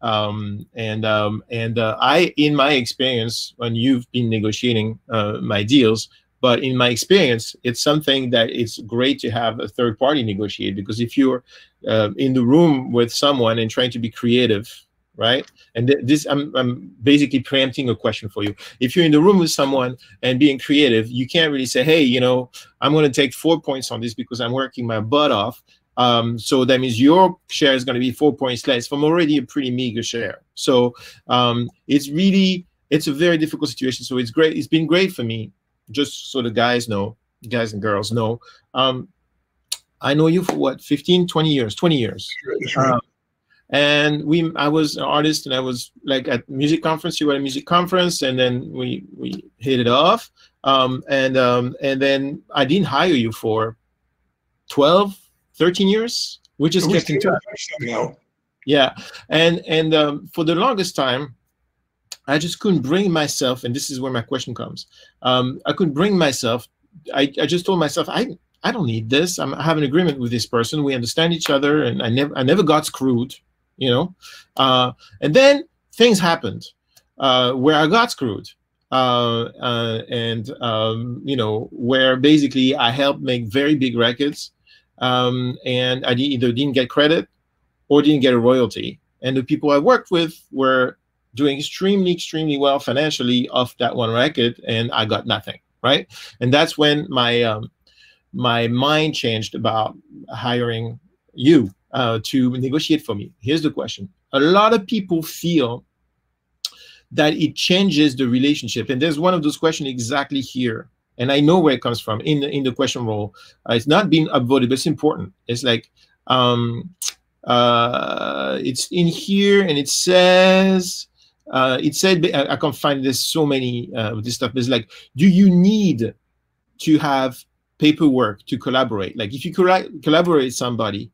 Um, and um, and uh, I, in my experience, when you've been negotiating uh, my deals, but in my experience, it's something that it's great to have a third party negotiate because if you're uh, in the room with someone and trying to be creative, right? And th- this, I'm, I'm basically preempting a question for you. If you're in the room with someone and being creative, you can't really say, hey, you know, I'm going to take four points on this because I'm working my butt off. Um, so that means your share is going to be four points less from already a pretty meager share. So um, it's really it's a very difficult situation. So it's great. It's been great for me, just so the guys know, guys and girls know. Um, I know you for what 15, 20 years, 20 years. Um, and we I was an artist and I was like at music conference, you were at a music conference, and then we we hit it off. Um, and um, and then I didn't hire you for 12 13 years. We just kept in touch. Yeah, and and um, for the longest time, I just couldn't bring myself, and this is where my question comes. Um, I couldn't bring myself. I, I just told myself, I I don't need this. I'm, I have an agreement with this person. We understand each other, and I never I never got screwed, you know. Uh, and then things happened uh, where I got screwed. Uh, uh, and um, you know where basically I helped make very big records um, and I either didn't get credit or didn't get a royalty. And the people I worked with were doing extremely, extremely well financially off that one record, and I got nothing. Right, and that's when my um, my mind changed about hiring you uh, to negotiate for me. Here's the question: A lot of people feel that it changes the relationship, and there's one of those questions exactly here and I know where it comes from in the, in the question role. Uh, it's not being upvoted, but it's important. It's like um, uh, it's in here, and it says uh, it said I, I can't find there's so many uh, this stuff. It's like, do you need to have paperwork to collaborate? Like, if you collaborate with somebody,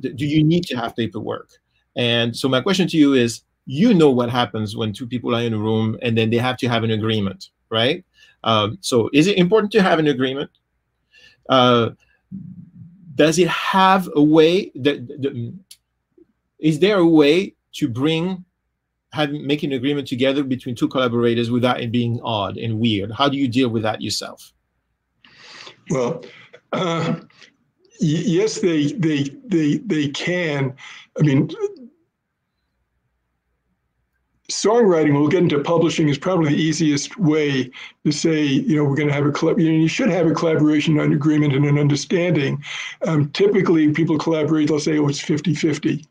do you need to have paperwork? And so my question to you is, you know what happens when two people are in a room and then they have to have an agreement, right? Um, so is it important to have an agreement? Uh, does it have a way that, that is there a way to bring having making an agreement together between two collaborators without it being odd and weird? How do you deal with that yourself? Well, uh, yes, they they they they can. I mean, songwriting, we'll get into publishing, is probably the easiest way to say, you know, we're going to have a collab. You, know, you should have a collaboration, an agreement, and an understanding. Um, typically, people collaborate, they'll say, oh, it's 50 50.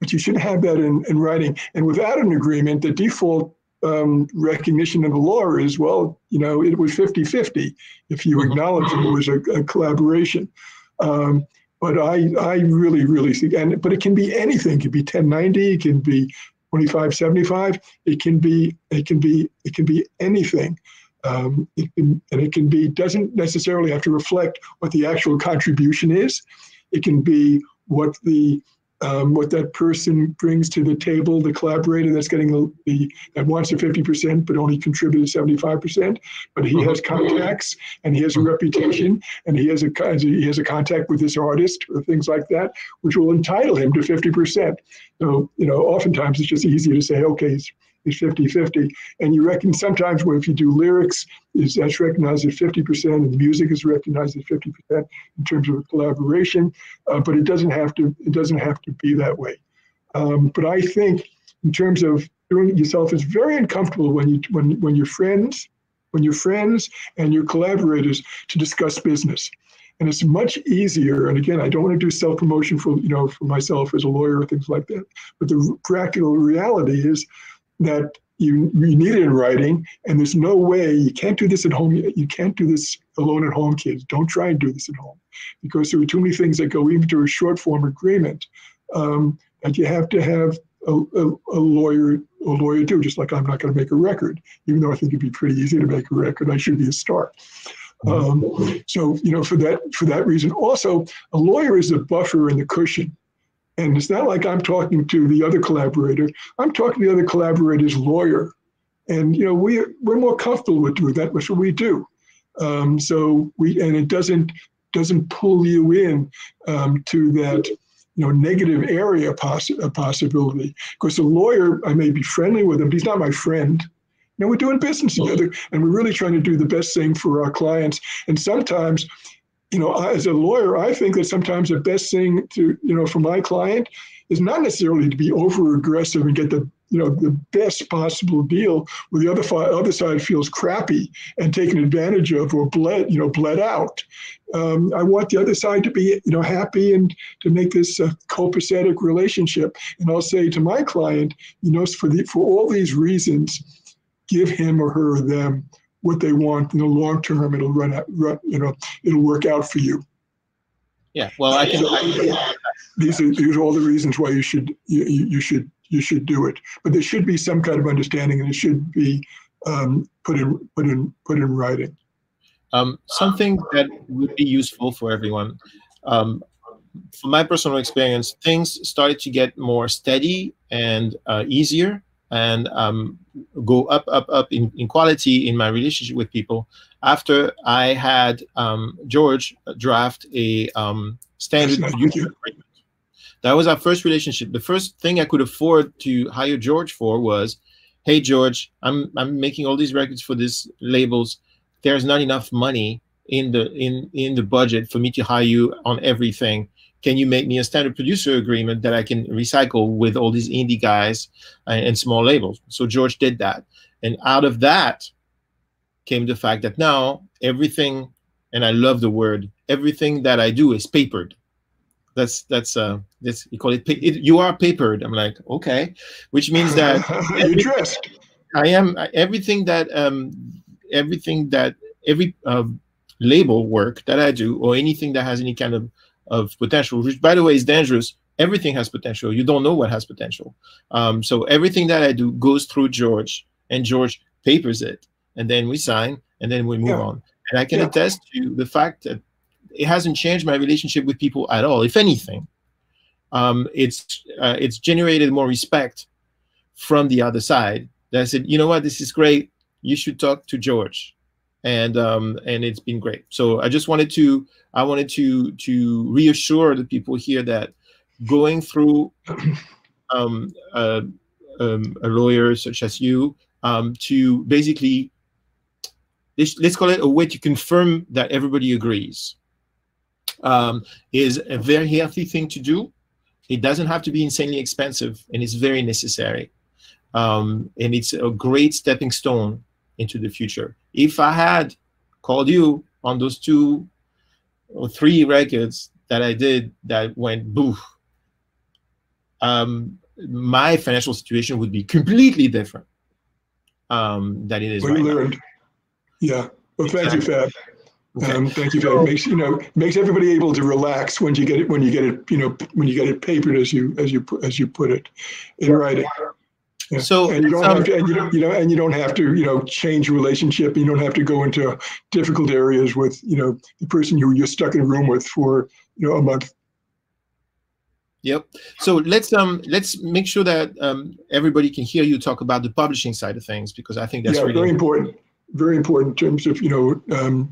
But you should have that in, in writing. And without an agreement, the default um, recognition in the law is, well, you know, it was 50 50 if you mm-hmm. acknowledge it was a, a collaboration. Um, but I, I really, really think, and but it can be anything. It can be 1090, it can be 2575 it can be it can be it can be anything. Um, it can, and it can be doesn't necessarily have to reflect what the actual contribution is. It can be what the um, what that person brings to the table, the collaborator that's getting the, the that wants the 50% but only contributed 75%, but he has mm-hmm. contacts and he has a reputation and he has a he has a contact with this artist or things like that, which will entitle him to 50%. So you know, oftentimes it's just easier to say, okay, is 50-50. And you reckon sometimes when if you do lyrics, is that's recognized at 50% and music is recognized at 50% in terms of collaboration. Uh, but it doesn't have to it doesn't have to be that way. Um, but I think in terms of doing it yourself is very uncomfortable when you when when your friends when your friends and your collaborators to discuss business and it's much easier and again i don't want to do self-promotion for you know for myself as a lawyer or things like that but the practical reality is that you, you need it in writing and there's no way you can't do this at home you can't do this alone at home kids. Don't try and do this at home because there are too many things that go even to a short form agreement um, that you have to have a, a, a, lawyer a lawyer do just like i'm not going to make a record. Even though i think it'd be pretty easy to make a record i should be a star. Um, so you know for that for that reason. Also a lawyer is a buffer and the cushion and it's not like i'm talking to the other collaborator i'm talking to the other collaborator's lawyer and you know we we're more comfortable with doing that which we do um, so we and it doesn't doesn't pull you in um, to that you know, negative area poss- a possibility. Because the lawyer, I may be friendly with him, but he's not my friend. You know, we're doing business together, and we're really trying to do the best thing for our clients. And sometimes, you know, as a lawyer, I think that sometimes the best thing to, you know, for my client is not necessarily to be over aggressive and get the you know the best possible deal where the other fi- other side feels crappy and taken advantage of or bled you know bled out. Um, i want the other side to be you know happy and to make this a copacetic relationship. And i'll say to my client you know for the for all these reasons give him or her or them what they want in the long term it'll run out run, you know it'll work out for you yeah well i can, I these are these are all the reasons why you should you, you should you should do it. But there should be some kind of understanding, and it should be um, put in put in put in writing. Um, something that would be useful for everyone. Um, from my personal experience, things started to get more steady and uh, easier and um, go up, up, up in, in quality in my relationship with people after I had um, George draft a um, standard user agreement that was our first relationship. The first thing I could afford to hire George for was, "Hey George, I'm I'm making all these records for these labels. There's not enough money in the in in the budget for me to hire you on everything. Can you make me a standard producer agreement that I can recycle with all these indie guys and, and small labels?" So George did that, and out of that came the fact that now everything, and I love the word, everything that I do is papered. That's that's uh this you call it, it, you are papered. I'm like okay. Which means that you dressed i am everything that um everything that every uh, label work that i do or anything that has any kind of of potential which by the way is dangerous everything has potential you don't know what has potential um, so everything that i do goes through george and george papers it and then we sign and then we move yeah. on and i can yeah. attest to the fact that it hasn't changed my relationship with people at all. If anything, um, it's uh, it's generated more respect from the other side. That I said, you know what, this is great. You should talk to George, and um, and it's been great. So I just wanted to I wanted to to reassure the people here that going through um, um, a lawyer such as you um, to basically let's, let's call it a way to confirm that everybody agrees um, is a very healthy thing to do. It doesn't have to be insanely expensive, and it's very necessary. Um, and it's a great stepping stone into the future. If I had called you on those two or three records that I did that went boo, um, my financial situation would be completely different um, than it is. What right learned. Now. Yeah. Well, thank exactly. you, Fab. Okay. Um, thank you. Fab. makes you know makes everybody able to relax when you get it when you get it you know when you get it papered as you as you as you put it in writing. Yeah. So and you don't um, have to and you don't you know and you don't have to you know change relationship. You don't have to go into difficult areas with you know the person you you're stuck in a room with for you know a month. Yep. So let's um let's make sure that um everybody can hear you talk about the publishing side of things because I think that's yeah, really very important. Very important in terms of you know um,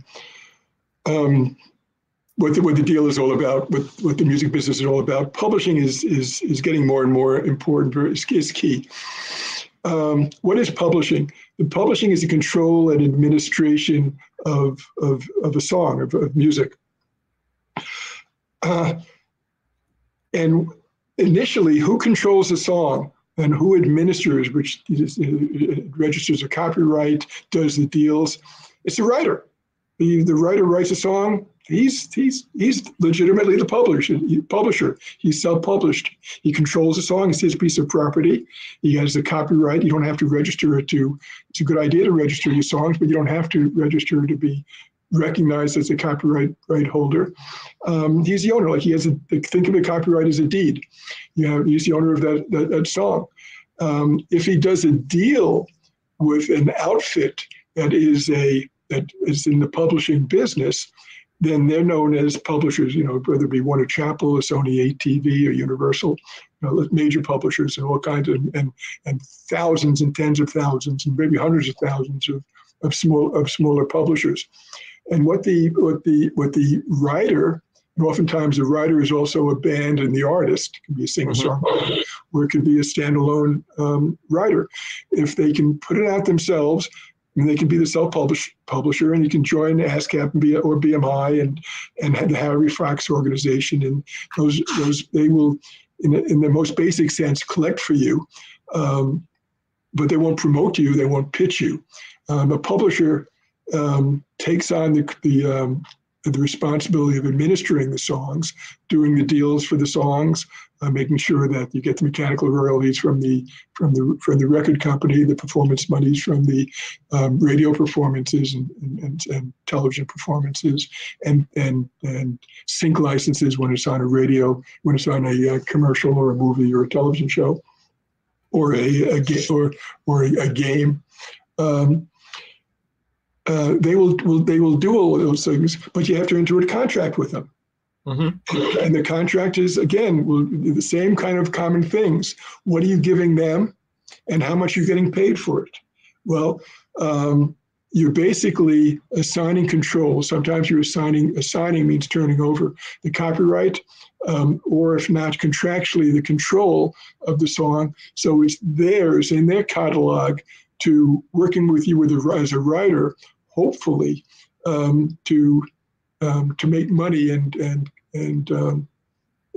um, what the, what the deal is all about, what, what the music business is all about. Publishing is is is getting more and more important. Is, is key. Um, what is publishing? The publishing is the control and administration of of, of a song of, of music. Uh, and initially, who controls the song? and who administers, which registers a copyright, does the deals. It's the writer. The, the writer writes a song. He's he's he's legitimately the publisher. Publisher. He's self-published. He controls the song. It's his piece of property. He has the copyright. You don't have to register it to. It's a good idea to register your songs, but you don't have to register to be recognized as a copyright right holder. Um, he's the owner. Like he has a think of a copyright as a deed. You he's the owner of that that, that song. Um, if he does a deal with an outfit that is a that is in the publishing business, then they're known as publishers. You know, whether it be Warner Chappell or Sony ATV or Universal, you know, major publishers and all kinds of and and thousands and tens of thousands and maybe hundreds of thousands of of small of smaller publishers. And what the what the what the writer, and oftentimes the writer is also a band and the artist, it can be a singer songwriter, mm-hmm. or it can be a standalone um, writer. If they can put it out themselves, and they can be the self-publisher, publisher, and you can join ASCAP and be, or BMI and and the Harry Fox organization, and those those they will, in, in the most basic sense, collect for you, um, but they won't promote you, they won't pitch you. Um, a publisher um, takes on the, the, um, the responsibility of administering the songs, doing the deals for the songs, uh, making sure that you get the mechanical royalties from the from the from the record company, the performance monies from the um, radio performances and, and, and, television performances, and and and sync licenses when it's on a radio, when it's on a, uh, commercial or a movie or a television show, or a, a or or a, a game. Um, uh, they will, will they will do all of those things, but you have to enter a contract with them. Mm-hmm. And the contract is again will the same kind of common things. What are you giving them, and how much you're you getting paid for it? Well, um, you're basically assigning control. Sometimes you're assigning assigning means turning over the copyright, um, or if not contractually, the control of the song. So it's theirs in their catalog to working with you with a, as a writer hopefully um, to um, to make money and and and um,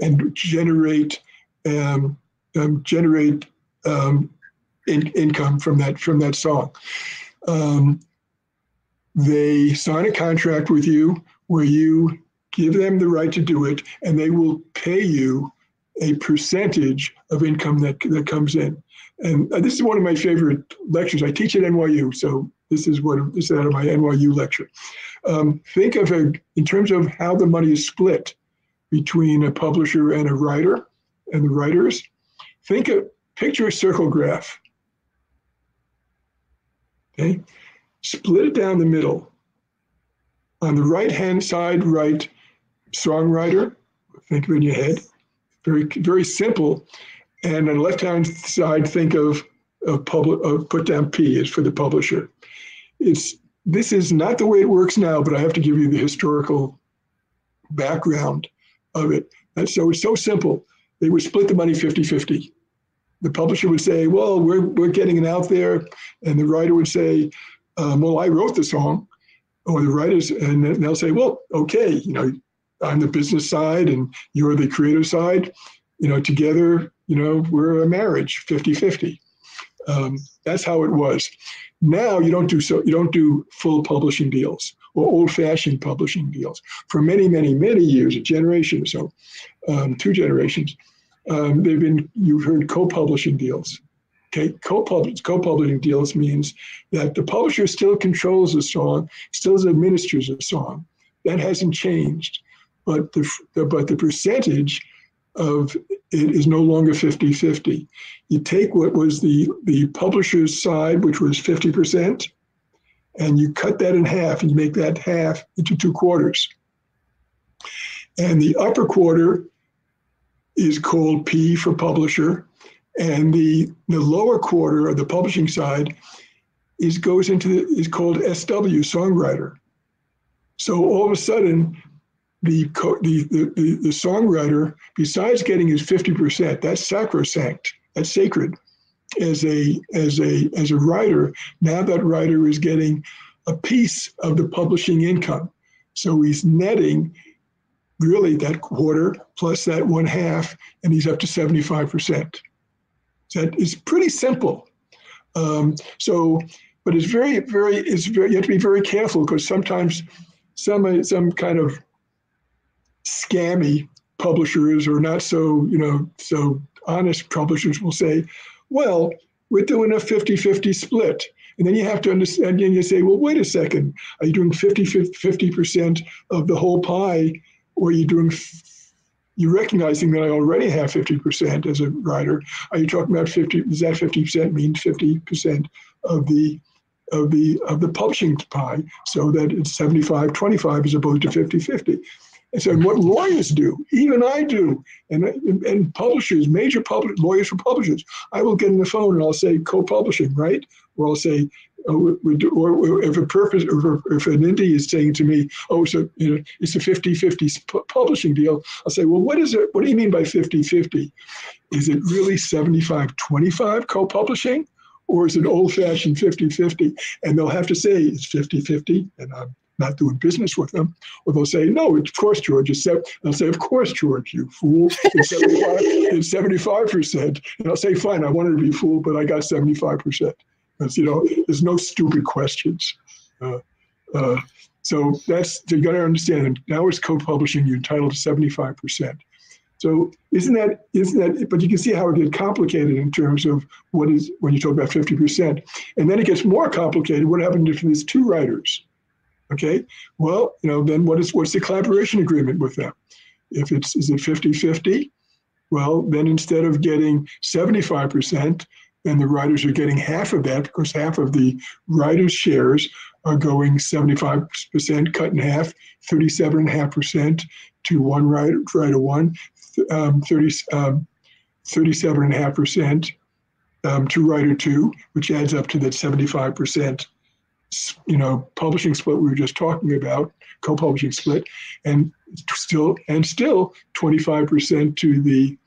and generate um, um, generate um, in, income from that from that song. they sign a contract with you where you give them the right to do it, and they will pay you a percentage of income that that comes in. And uh, this is one of my favorite lectures. I teach at NYU, so this is what this is out of my NYU lecture. Um, think of a in terms of how the money is split between a publisher and a writer and the writers. Think of picture a circle graph. Okay, split it down the middle. On the right hand side, write songwriter. Think of it in your head. Very very simple. And on the left hand side, think of of public of put down P is for the publisher it's this is not the way it works now, but I have to give you the historical background of it. And so it's so simple. They would split the money 50 50. The publisher would say, Well, we're, we're getting it out there. And the writer would say, um, Well, I wrote the song. Or the writers, and they'll say, Well, okay, you know, I'm the business side and you're the creative side. You know, together, you know, we're a marriage 50 50. Um, that's how it was. Now you don't do so. You don't do full publishing deals or old-fashioned publishing deals. For many, many, many years, a generation or so, um, two generations, um, they've been. You've heard co-publishing deals. Okay, co-publishing, co-publishing deals means that the publisher still controls the song, still administers the song. That hasn't changed, but the, but the percentage of it is no longer 50-50. You take what was the, the publisher's side, which was 50%, and you cut that in half and you make that half into two quarters. And the upper quarter is called P for publisher, and the, the lower quarter of the publishing side is goes into the, is called SW songwriter. So all of a sudden, the, the, the, the songwriter, besides getting his 50%, that's sacrosanct, that's sacred. As a, as, a, as a writer, now that writer is getting a piece of the publishing income. So he's netting really that quarter plus that one half, and he's up to 75%. That is pretty simple. Um, so, but it's very, very, it's very, you have to be very careful because sometimes some, some kind of scammy publishers or not so, you know, so honest publishers will say, well, we're doing a 50-50 split. And then you have to understand, and you say, well, wait a second, are you doing 50, 50% of the whole pie, or are you doing, you're recognizing that I already have 50% as a writer? Are you talking about 50, does that 50% mean 50% of the of the of the publishing pie so that it's 75 25 as opposed to 50 50 and said, what lawyers do, even I do, and, and publishers, major public lawyers for publishers, I will get on the phone and I'll say co-publishing, right? Or I'll say, oh, or if a purpose, or if an indie is saying to me, oh, so you know, it's a 50-50 publishing deal, I'll say, well, what is it? What do you mean by 50-50? Is it really 75-25 co-publishing? Or is it old-fashioned 50-50? And they'll have to say it's 50-50, and I'm not doing business with them. Or they'll say, no, of course, George. They'll say, of course, George, you fool. It's 75, it's 75%. And I'll say, fine, I wanted to be fool, but I got 75%. Because, you know, there's no stupid questions. Uh, uh, so that's, you got to understand, now it's co-publishing, you're entitled to 75%. So isn't that isn't that? But you can see how it gets complicated in terms of what is when you talk about fifty percent, and then it gets more complicated. What happens if there's two writers? Okay, well, you know, then what is what's the collaboration agreement with them? If it's is it 50-50? Well, then instead of getting 75%, then the writers are getting half of that because half of the writers' shares are going 75% cut in half, 37.5% to one writer, writer one, um, 30, um, 37.5% um, to writer two, which adds up to that 75% you know, publishing split we were just talking about, co-publishing split, and still and still 25% to the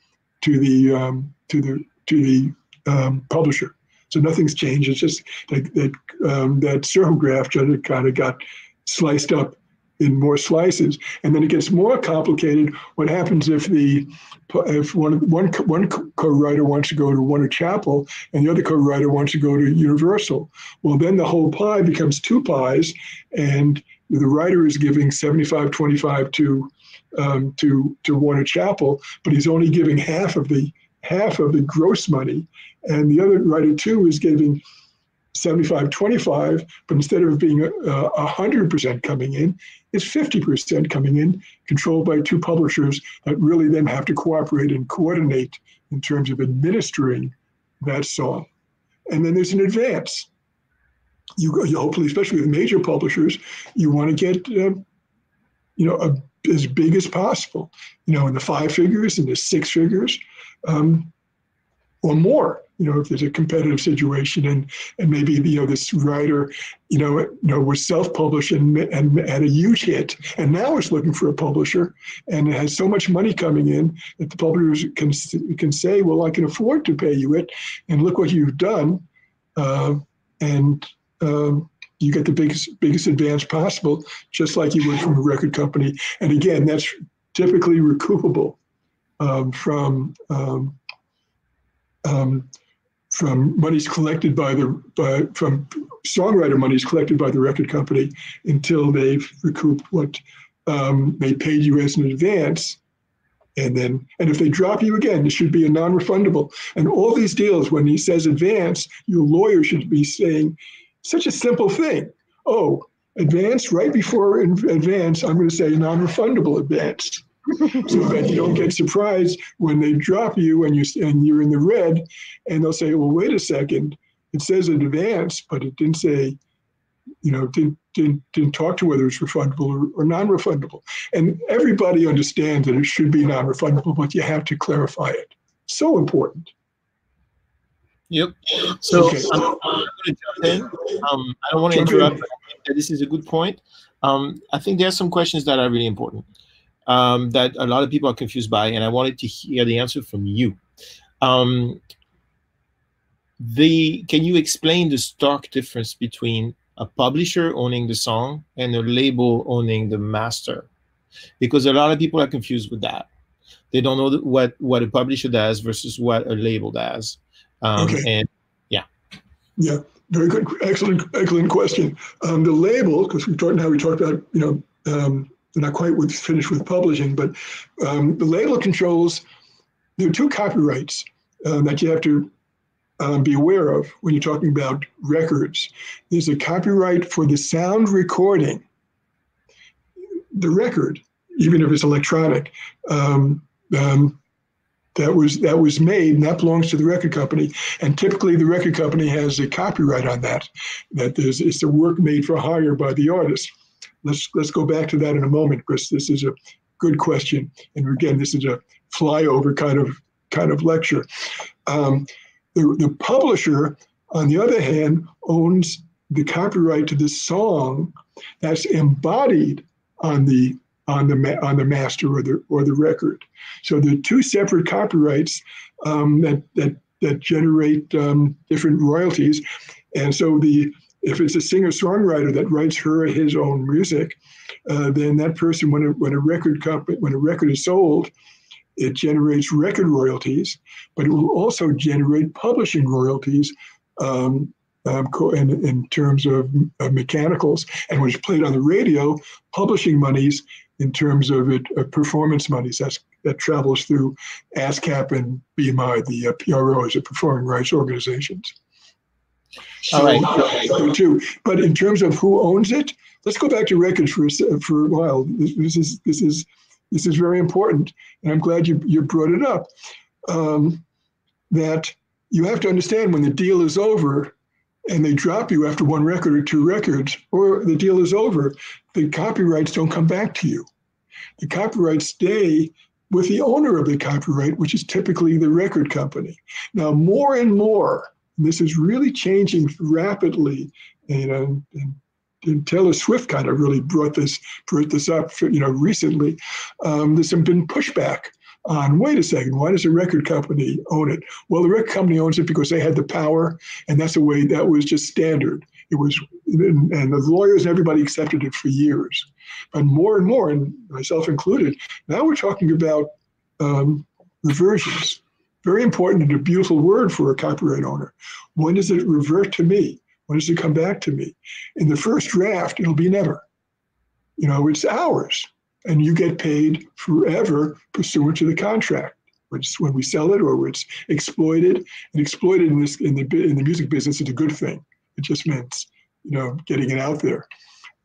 to the um, to the to the um, publisher. So nothing's changed. It's just that that um, that circle graph just kind of got sliced up in more slices, and then it gets more complicated. What happens if the if one one one co-writer wants to go to Warner Chappell and the other co-writer wants to go to Universal? Well, then the whole pie becomes two pies, and the writer is giving 75 25 to um, to to Warner Chappell, but he's only giving half of the half of the gross money, and the other writer too is giving 75 25, but instead of being a, a 100% coming in, it's 50% coming in, controlled by two publishers that really then have to cooperate and coordinate in terms of administering that song. And then there's an advance. You, you hopefully, especially with major publishers, you want to get, uh, you know, a, as big as possible, you know, in the five figures, in the six figures, um, or more you know, if there's a competitive situation and and maybe you know this writer, you know, you know was self-published and and had a huge hit, and now is looking for a publisher and has so much money coming in that the publishers can can say, well, I can afford to pay you it, and look what you've done, uh, and um, you get the biggest biggest advance possible, just like you would from a record company. And again, that's typically recoupable um, from um, um, from monies collected by the by, from songwriter monies collected by the record company until they've recouped what um, they paid you as an advance. And then and if they drop you again it should be a non-refundable. And all these deals when he says advance your lawyer should be saying such a simple thing. Oh advance right before advance i'm going to say non-refundable advance so that you don't get surprised when they drop you and you and you're in the red, and they'll say, "Well, wait a second, it says in advance, but it didn't say, you know, didn't didn't, didn't talk to whether it's refundable or, or non-refundable." And everybody understands that it should be non-refundable, but you have to clarify it. So important. Yep. So okay. I'm, I'm going to jump in. Um, I don't want to interrupt. This is a good point. Um, I think there are some questions that are really important um, that a lot of people are confused by, and I wanted to hear the answer from you. Um, the can you explain the stark difference between a publisher owning the song and a label owning the master? Because a lot of people are confused with that. They don't know what what a publisher does versus what a label does. Um, Okay. And Yeah, very good, excellent, excellent question. Um, the label, because we talked now, we talked about you know um, not quite finished with publishing, but um, the label controls. There are two copyrights uh, that you have to um, be aware of when you're talking about records. There's a copyright for the sound recording, the record, even if it's electronic. Um, um, that was that was made and that belongs to the record company and typically the record company has a copyright on that that there's it's a work made for hire by the artist let's let's go back to that in a moment because this is a good question. And again this is a flyover kind of kind of lecture. Um, the, the publisher on the other hand owns the copyright to the song that's embodied on the on the on the master or the or the record. So the two separate copyrights um, that that that generate um, different royalties, and so the if it's a singer songwriter that writes her or his own music, uh, then that person when a, when a record company when a record is sold, it generates record royalties, but it will also generate publishing royalties. Um, um, in, in terms of uh, mechanicals, and when it's played on the radio, publishing monies in terms of it, uh, performance monies. That's that travels through ASCAP and BMI, the uh, PROs, the performing rights organizations. So, right. uh, so too. But in terms of who owns it, let's go back to records for a, for a while. This, this is this is this is very important, and I'm glad you you brought it up. Um, that you have to understand when the deal is over, and they drop you after one record or two records, or the deal is over, the copyrights don't come back to you. The copyrights stay with the owner of the copyright, which is typically the record company. Now, more and more, this is really changing rapidly, you know, and, and Taylor Swift kind of really brought this brought this up, you know, recently. Um, there's been pushback on. Wait a second, why does the record company own it? Well, the record company owns it because they had the power, and that's the way that was just standard. It was, and and the lawyers and everybody accepted it for years. But more and more, and myself included, now we're talking about um, reversions. Very important and a beautiful word for a copyright owner. When does it revert to me? When does it come back to me? In the first draft, it'll be never. You know, it's ours, and you get paid forever pursuant to the contract. Which, when we sell it or it's exploited, and exploited in this in the in the music business is a good thing. It just means you know getting it out there.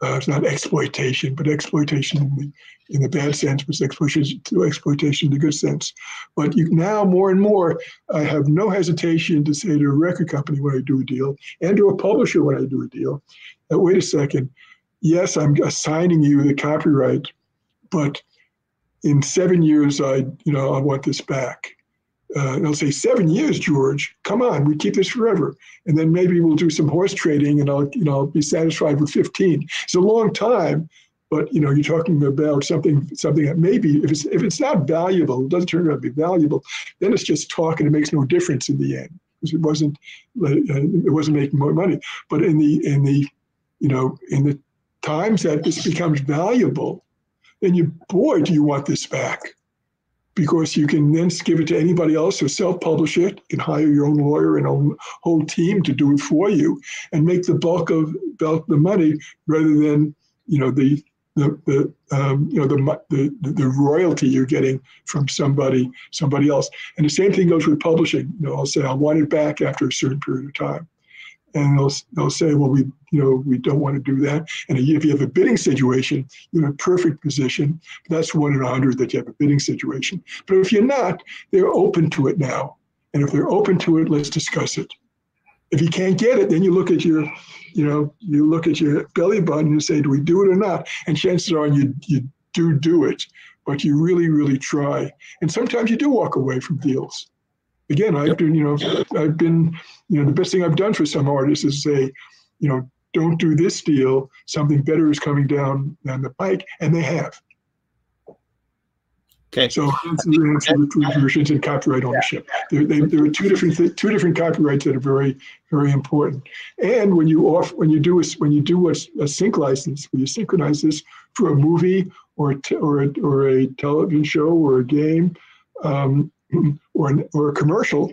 Uh, it's not exploitation, but exploitation in the, in the bad sense, but exploitation to exploitation in the good sense. But you now more and more, I have no hesitation to say to a record company when I do a deal, and to a publisher when I do a deal, that wait a second, yes, I'm assigning you the copyright, but in seven years, I you know I want this back. Uh, they'll say seven years, George. Come on, we keep this forever, and then maybe we'll do some horse trading, and I'll you know I'll be satisfied with 15. It's a long time, but you know you're talking about something something that maybe if it's if it's not valuable, it doesn't turn out to be valuable, then it's just talk, and it makes no difference in the end because it wasn't uh, it wasn't making more money. But in the in the you know in the times that this becomes valuable, then you boy do you want this back because you can then give it to anybody else or self-publish it. Can hire your own lawyer and own whole team to do it for you and make the bulk of the money rather than you know the the, the um, you know the, the the royalty you're getting from somebody somebody else. And the same thing goes with publishing. You know, I'll say I want it back after a certain period of time, and they'll they'll say, well, we you know we don't want to do that. And if you have a bidding situation, you're in a perfect position. That's one in a hundred that you have a bidding situation. But if you're not, they're open to it now. And if they're open to it, let's discuss it. If you can't get it, then you look at your, you know, you look at your belly button and say, do we do it or not? And chances are you you do do it, but you really really try. And sometimes you do walk away from deals. Again, I've been, you know, I've been, you know, the best thing I've done for some artists is say, you know, don't do this deal. Something better is coming down down the pike, and they have. okay, So that's the answer with reversions and copyright ownership. There, they, there are two different thi- two different copyrights that are very very important. And when you off when you do a, s- when you do what's a sync license, when you synchronize this for a movie or a t- or a, or a television show or a game um, or an, or a commercial,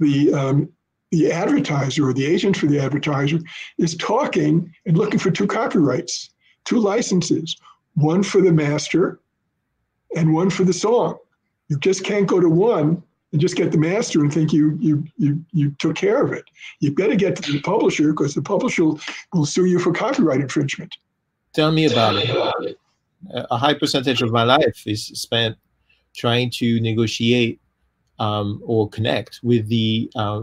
the um, the advertiser or the agent for the advertiser is talking and looking for two copyrights, two licenses, one for the master and one for the song. You just can't go to one and just get the master and think you you you you took care of it. You've got to get to the publisher because the publisher will sue you for copyright infringement. Tell me about it. A high percentage of my life is spent trying to negotiate um, or connect with the uh,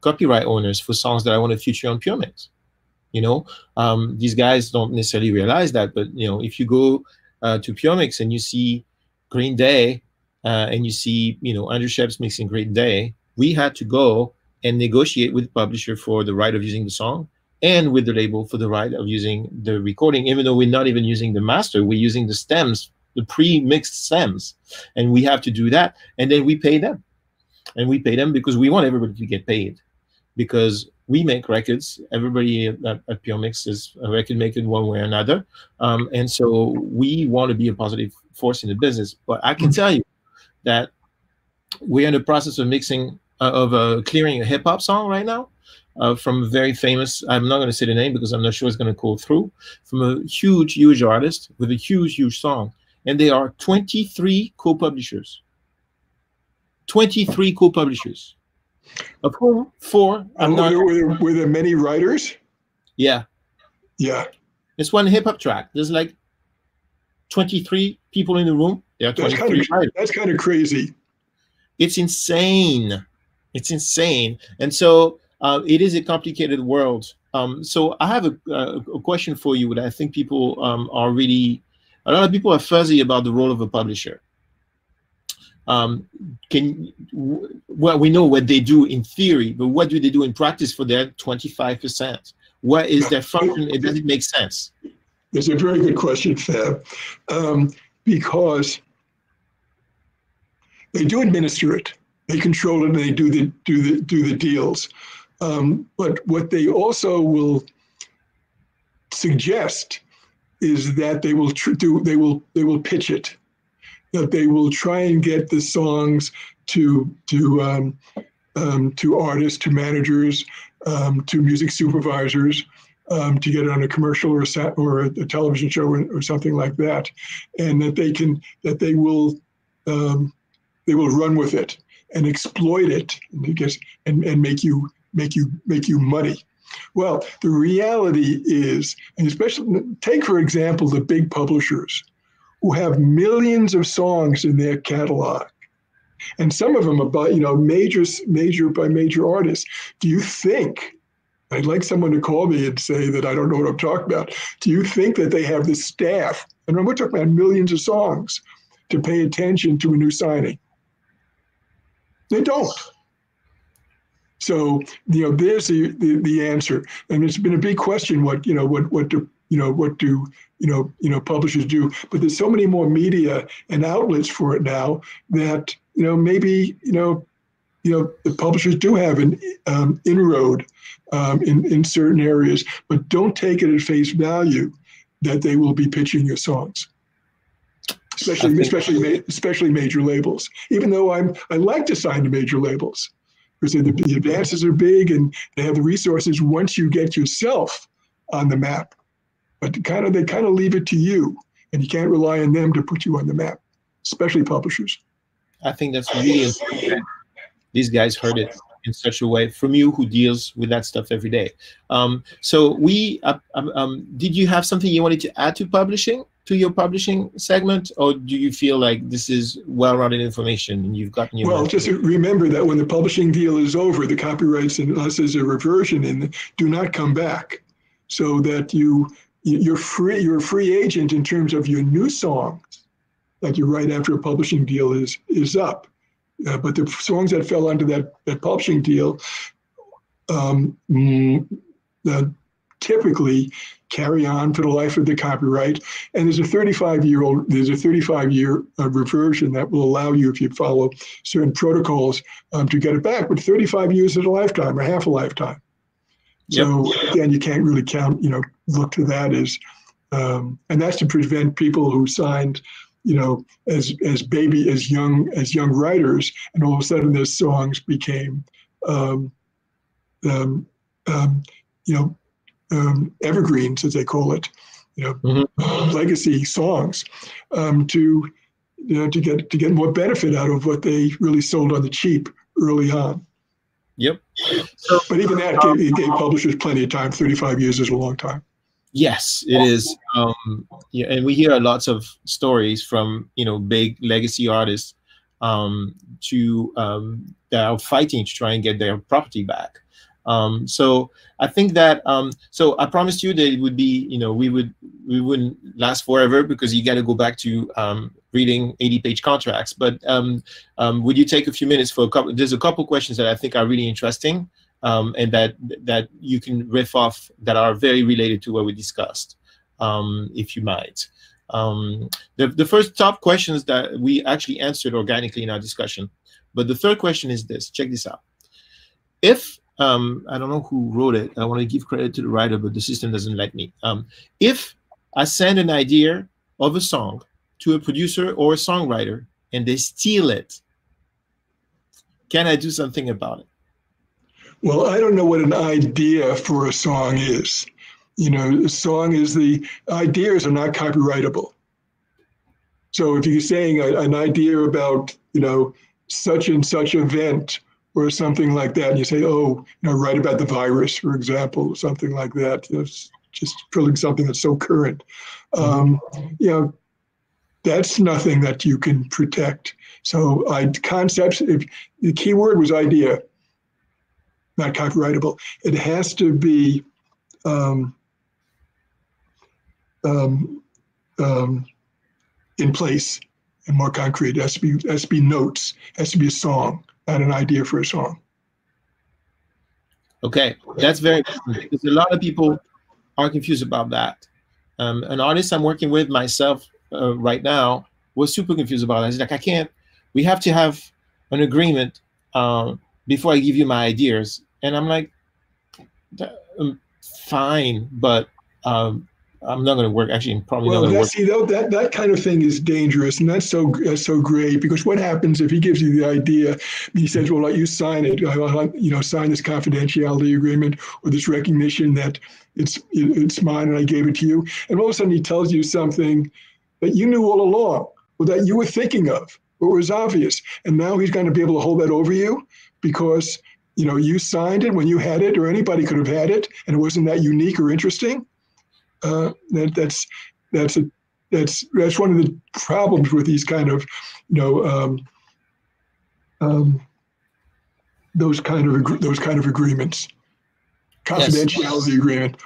copyright owners for songs that I want to feature on Puremix. You know, um, these guys don't necessarily realize that, but you know, if you go uh, to Puremix and you see Green Day uh, and you see, you know, Andrew Scheps mixing Green Day, we had to go and negotiate with the publisher for the right of using the song and with the label for the right of using the recording, even though we're not even using the master, we're using the stems the pre-mixed stems and we have to do that. And then we pay them. And we pay them because we want everybody to get paid. Because we make records. Everybody at, at Puremix is a record maker one way or another. Um, and so we want to be a positive force in the business. But i can tell you that we're in the process of mixing uh, of uh, clearing a hip-hop song right now uh, from a very famous, I'm not going to say the name because I'm not sure it's going to go through, from a huge, huge artist with a huge, huge song and there are 23 co-publishers. 23 co-publishers, of whom four are not. Were there, were there many writers? Yeah. Yeah. It's one hip hop track. There's like 23 people in the room. There are 23 that's kind, of, that's kind of crazy. It's insane. It's insane. And so uh, it is a complicated world. Um, so I have a, a, question for you that I think people um, are really a lot of people are fuzzy about the role of a publisher. Um, can well, we know what they do in theory, but what do they do in practice for their 25%? What is their function? It doesn't make sense. It's a very good question, Fab, um, because they do administer it, they control it, and they do the do the do the deals. Um, but what they also will suggest is that they will tr- do they will they will pitch it, that they will try and get the songs to to um, um, to artists, to managers, um, to music supervisors, um, to get it on a commercial or a, set, or a, a television show or, or, something like that, and that they can that they will um, they will run with it and exploit it and, guess, and, and make you make you make you money. Well, the reality is, and especially take, for example, the big publishers who have millions of songs in their catalog. And some of them about, you know, major, major by major artists. Do you think, I'd like someone to call me and say that I don't know what I'm talking about. Do you think that they have the staff, and we're talking about millions of songs, to pay attention to a new signing? They don't. So you know, there's the, the, the answer, and it's been a big question. What you know, what what do you know, what do you know, you know, publishers do? But there's so many more media and outlets for it now that you know maybe you know, you know, the publishers do have an um, inroad um, in in certain areas, but don't take it at face value that they will be pitching your songs especially especially especially major labels. Even though I'm I like to sign to major labels, because the, the advances are big and they have the resources once you get yourself on the map. But kind of they kind of leave it to you, and you can't rely on them to put you on the map, especially publishers. I think that's really important. These guys heard it in such a way from you who deals with that stuff every day. Um, so we, uh, um, um did you have something you wanted to add to publishing? To your publishing segment, or do you feel like this is well-rounded information and you've gotten your? Well, just remember that when the publishing deal is over, the copyrights, unless there's a reversion, and do not come back, so that you you're free. You're a free agent in terms of your new songs that you write after a publishing deal is is up. Uh, but the songs that fell under that, that publishing deal, um, mm, the typically carry on for the life of the copyright. And there's a 35 year old, there's a 35 year uh, reversion that will allow you, if you follow certain protocols, um, to get it back. But 35 years is a lifetime or half a lifetime. So again, you can't really count, you know, look to that as, um, and that's to prevent people who signed, you know, as as baby as young as young writers, and all of a sudden their songs became um, um, um, you know, um, evergreens, as they call it, you know, mm-hmm. legacy songs, um, to you know to get to get more benefit out of what they really sold on the cheap early on. Yep. So, but even that gave, gave publishers plenty of time. Thirty-five years is a long time. Yes, it is. Um, yeah, and we hear lots of stories from you know big legacy artists um, to um, that are fighting to try and get their property back. Um, so I think that um, so I promised you that it would be you know we would we wouldn't last forever because you got to go back to um, reading 80 page contracts. But um, um, would you take a few minutes for a couple? There's a couple questions that I think are really interesting um, and that that you can riff off that are very related to what we discussed, if you might. The, the first top questions that we actually answered organically in our discussion. But the third question is this, check this out. If um, I don't know who wrote it. I want to give credit to the writer, but the system doesn't let me. Um, if I send an idea of a song to a producer or a songwriter and they steal it, can I do something about it? Well, I don't know what an idea for a song is. You know, a song is the ideas are not copyrightable. So if you're saying a, an idea about, you know, such and such event or something like that, and you say, oh, you know, write about the virus, for example, something like that, it's just pulling something that's so current. Um, you know, that's nothing that you can protect. So I concepts, if the key word was idea, not copyrightable. It has to be um, um, um, in place and more concrete. It has to be has to be notes. It has to be a song, not an idea for a song. Okay, that's very because a lot of people are confused about that. Um, an artist I'm working with myself uh, right now was super confused about that. He's like, I can't. We have to have an agreement um, before I give you my ideas. And I'm like, um, fine, but um, I'm not going to work. Actually, I'm probably well, not going to work. See, though, that that kind of thing is dangerous, and that's so that's so great because what happens if he gives you the idea? He says, "Well, let you sign it. Uh, you know, sign this confidentiality agreement or this recognition that it's it's mine and I gave it to you." And all of a sudden, he tells you something that you knew all along, or that you were thinking of, or was obvious, and now he's going to be able to hold that over you because you know you signed it when you had it or anybody could have had it and it wasn't that unique or interesting uh, that, that's that's a that's that's one of the problems with these kind of you know um, um, those kind of those kind of agreements confidentiality yes. agreement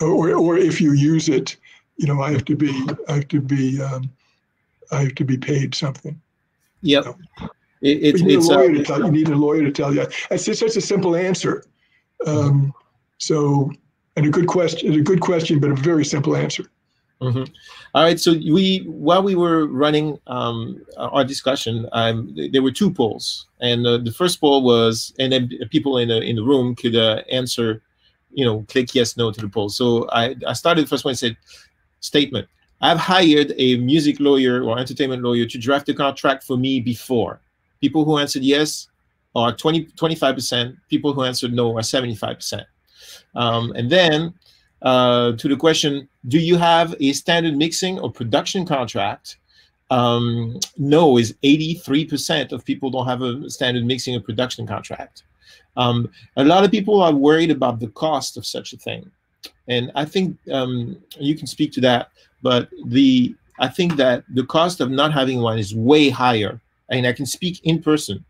or, or if you use it you know i have to be i have to be um, i have to be paid something yep you know? It, you, need a lawyer uh, to tell, you need a lawyer to tell you. It's just such a simple answer. Um, so, and a good question, a good question, but a very simple answer. Mm-hmm. All right. So we, while we were running um, our discussion, um, there were two polls, and uh, the first poll was, and then people in the in the room could uh, answer, you know, click yes, no to the poll. So I, I started the first one and said, statement. I've hired a music lawyer or entertainment lawyer to draft a contract for me before. People who answered yes are 20, 25%. People who answered no are 75%. Um, and then uh, to the question, do you have a standard mixing or production contract? Um, no is 83% of people don't have a standard mixing or production contract. Um, a lot of people are worried about the cost of such a thing. And I think um, you can speak to that, but the I think that the cost of not having one is way higher and I can speak in person,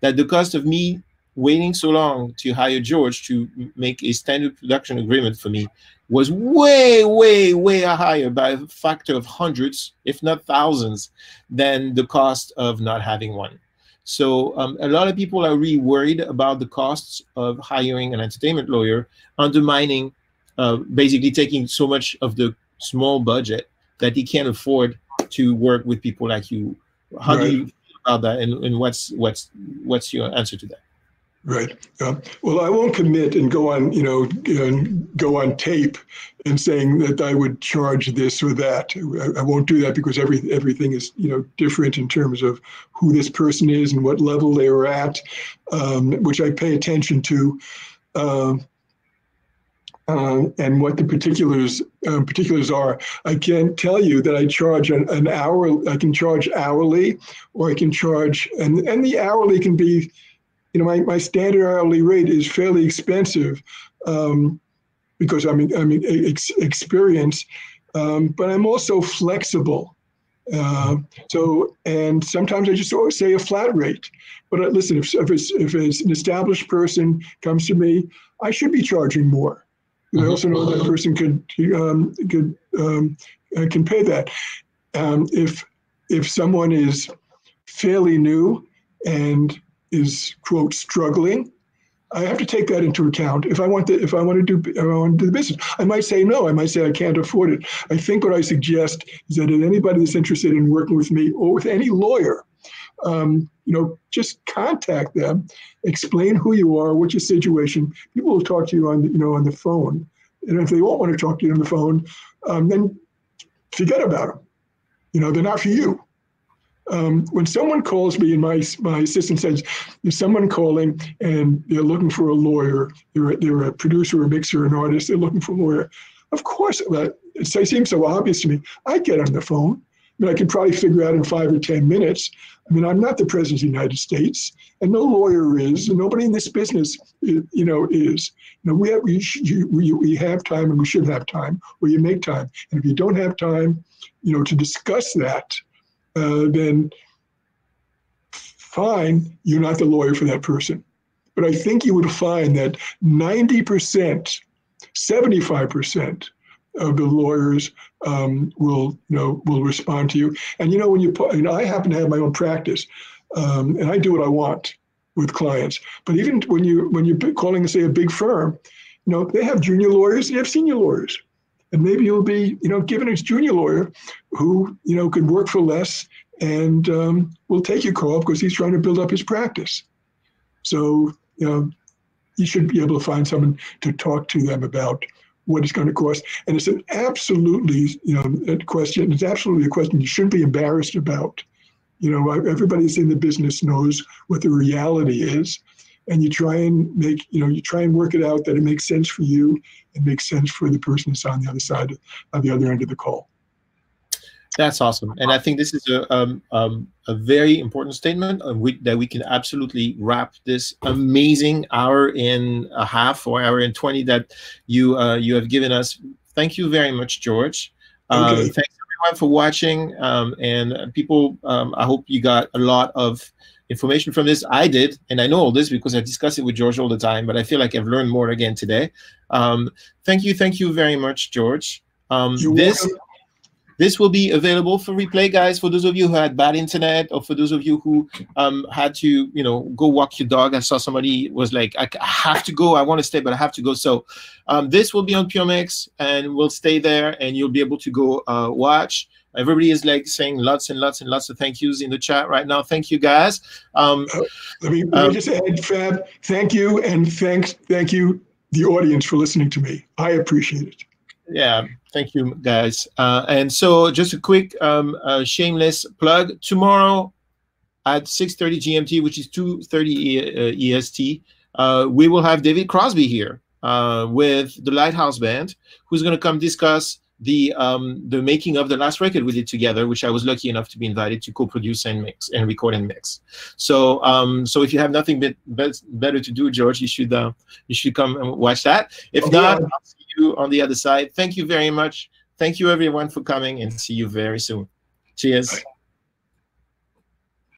that the cost of me waiting so long to hire George to make a standard production agreement for me was way, way, way higher by a factor of hundreds, if not thousands, than the cost of not having one. So um, a lot of people are really worried about the costs of hiring an entertainment lawyer, undermining, uh, basically taking so much of the small budget that he can't afford to work with people like you. How right. do you feel about that, and, and what's what's what's your answer to that? Right. Well, I won't commit and go on, you know, and go on tape and saying that I would charge this or that. I, I, won't do that because every everything is, you know, different in terms of who this person is and what level they are at, um, which I pay attention to, uh, uh, and what the particulars um, particulars are. I can't tell you that I charge an, an hour. I can charge hourly, or I can charge, and and the hourly can be you know, my, my standard hourly rate is fairly expensive um, because I'm, I'm ex- experienced, um, but I'm also flexible. Uh, so, and sometimes I just always say a flat rate. But uh, listen, if, if, it's, if it's an established person comes to me, I should be charging more. I also know that person could um, could um, uh, can pay that. Um, if if someone is fairly new and is quote struggling, I have to take that into account. If I want to, if I want to do, if I want to do the business, I might say no. I might say I can't afford it. I think what I suggest is that if anybody that's interested in working with me or with any lawyer, um, you know, just contact them, explain who you are, what's your situation. People will talk to you on, you know, on the phone, and if they won't want to talk to you on the phone, um, then forget about them. You know, they're not for you um, when someone calls me and my my assistant says there's someone calling and they're looking for a lawyer, they're a, they're a producer, a mixer, an artist, they're looking for a lawyer. Of course, it, it seems so obvious to me. I get on the phone. I mean, I can probably figure out in five or ten minutes. I mean, I'm not the president of the United States, and no lawyer is, and nobody in this business, you know, is. You know, we have we, we, we have time, and we should have time, or you make time. And if you don't have time, you know, to discuss that, uh, then fine, you're not the lawyer for that person. But I think you would find that 90%, 75% of the lawyers um, will, you know, will respond to you. And you know, when you, you know, I happen to have my own practice, um, and I do what I want with clients. But even when you when you're calling, say, a big firm, you know, they have junior lawyers, they have senior lawyers and maybe you'll be, you know, given a junior lawyer who, you know, could work for less and um, will take your call because he's trying to build up his practice. So, you know, you should be able to find someone to talk to them about what it's going to cost. And it's an absolutely, you know, question. It's absolutely a question you shouldn't be embarrassed about. You know, everybody that's in the business knows what the reality is and you try and make you know you try and work it out that it makes sense for you it makes sense for the person that's on the other side of the other end of the call. That's awesome. And i think this is a um, um, a very important statement we, that we can absolutely wrap this amazing hour in a half or hour and 20 that you uh, you have given us. Thank you very much george. Um, okay. thanks everyone for watching. Um, and people um, i hope you got a lot of information from this. I did, and I know all this because I discuss it with George all the time, but I feel like I've learned more again today. Um, thank you. Thank you very much, George. Um, this, welcome. this will be available for replay, guys, for those of you who had bad internet or for those of you who um, had to, you know, go walk your dog. I saw somebody was like, I, I have to go. I want to stay, but I have to go. So um, this will be on PureMix and we'll stay there and you'll be able to go uh, watch. Everybody is like saying lots and lots and lots of thank yous in the chat right now. Thank you, guys. Um, uh, let me, let me um, just add, Fab. Thank you, and thanks, thank you, the audience, for listening to me. I appreciate it. Yeah, thank you, guys. Uh, and so, just a quick um, uh, shameless plug. Tomorrow at 6:30 GMT, which is 2:30 EST, uh, we will have David Crosby here uh, with the Lighthouse Band, who's going to come discuss the um, the making of the last record we did together, which I was lucky enough to be invited to co-produce and mix and record and mix. So um, so if you have nothing bit, better to do, George, you should uh, you should come and watch that. If oh, not, yeah. I'll see you on the other side. Thank you very much. Thank you everyone for coming, and see you very soon. Cheers.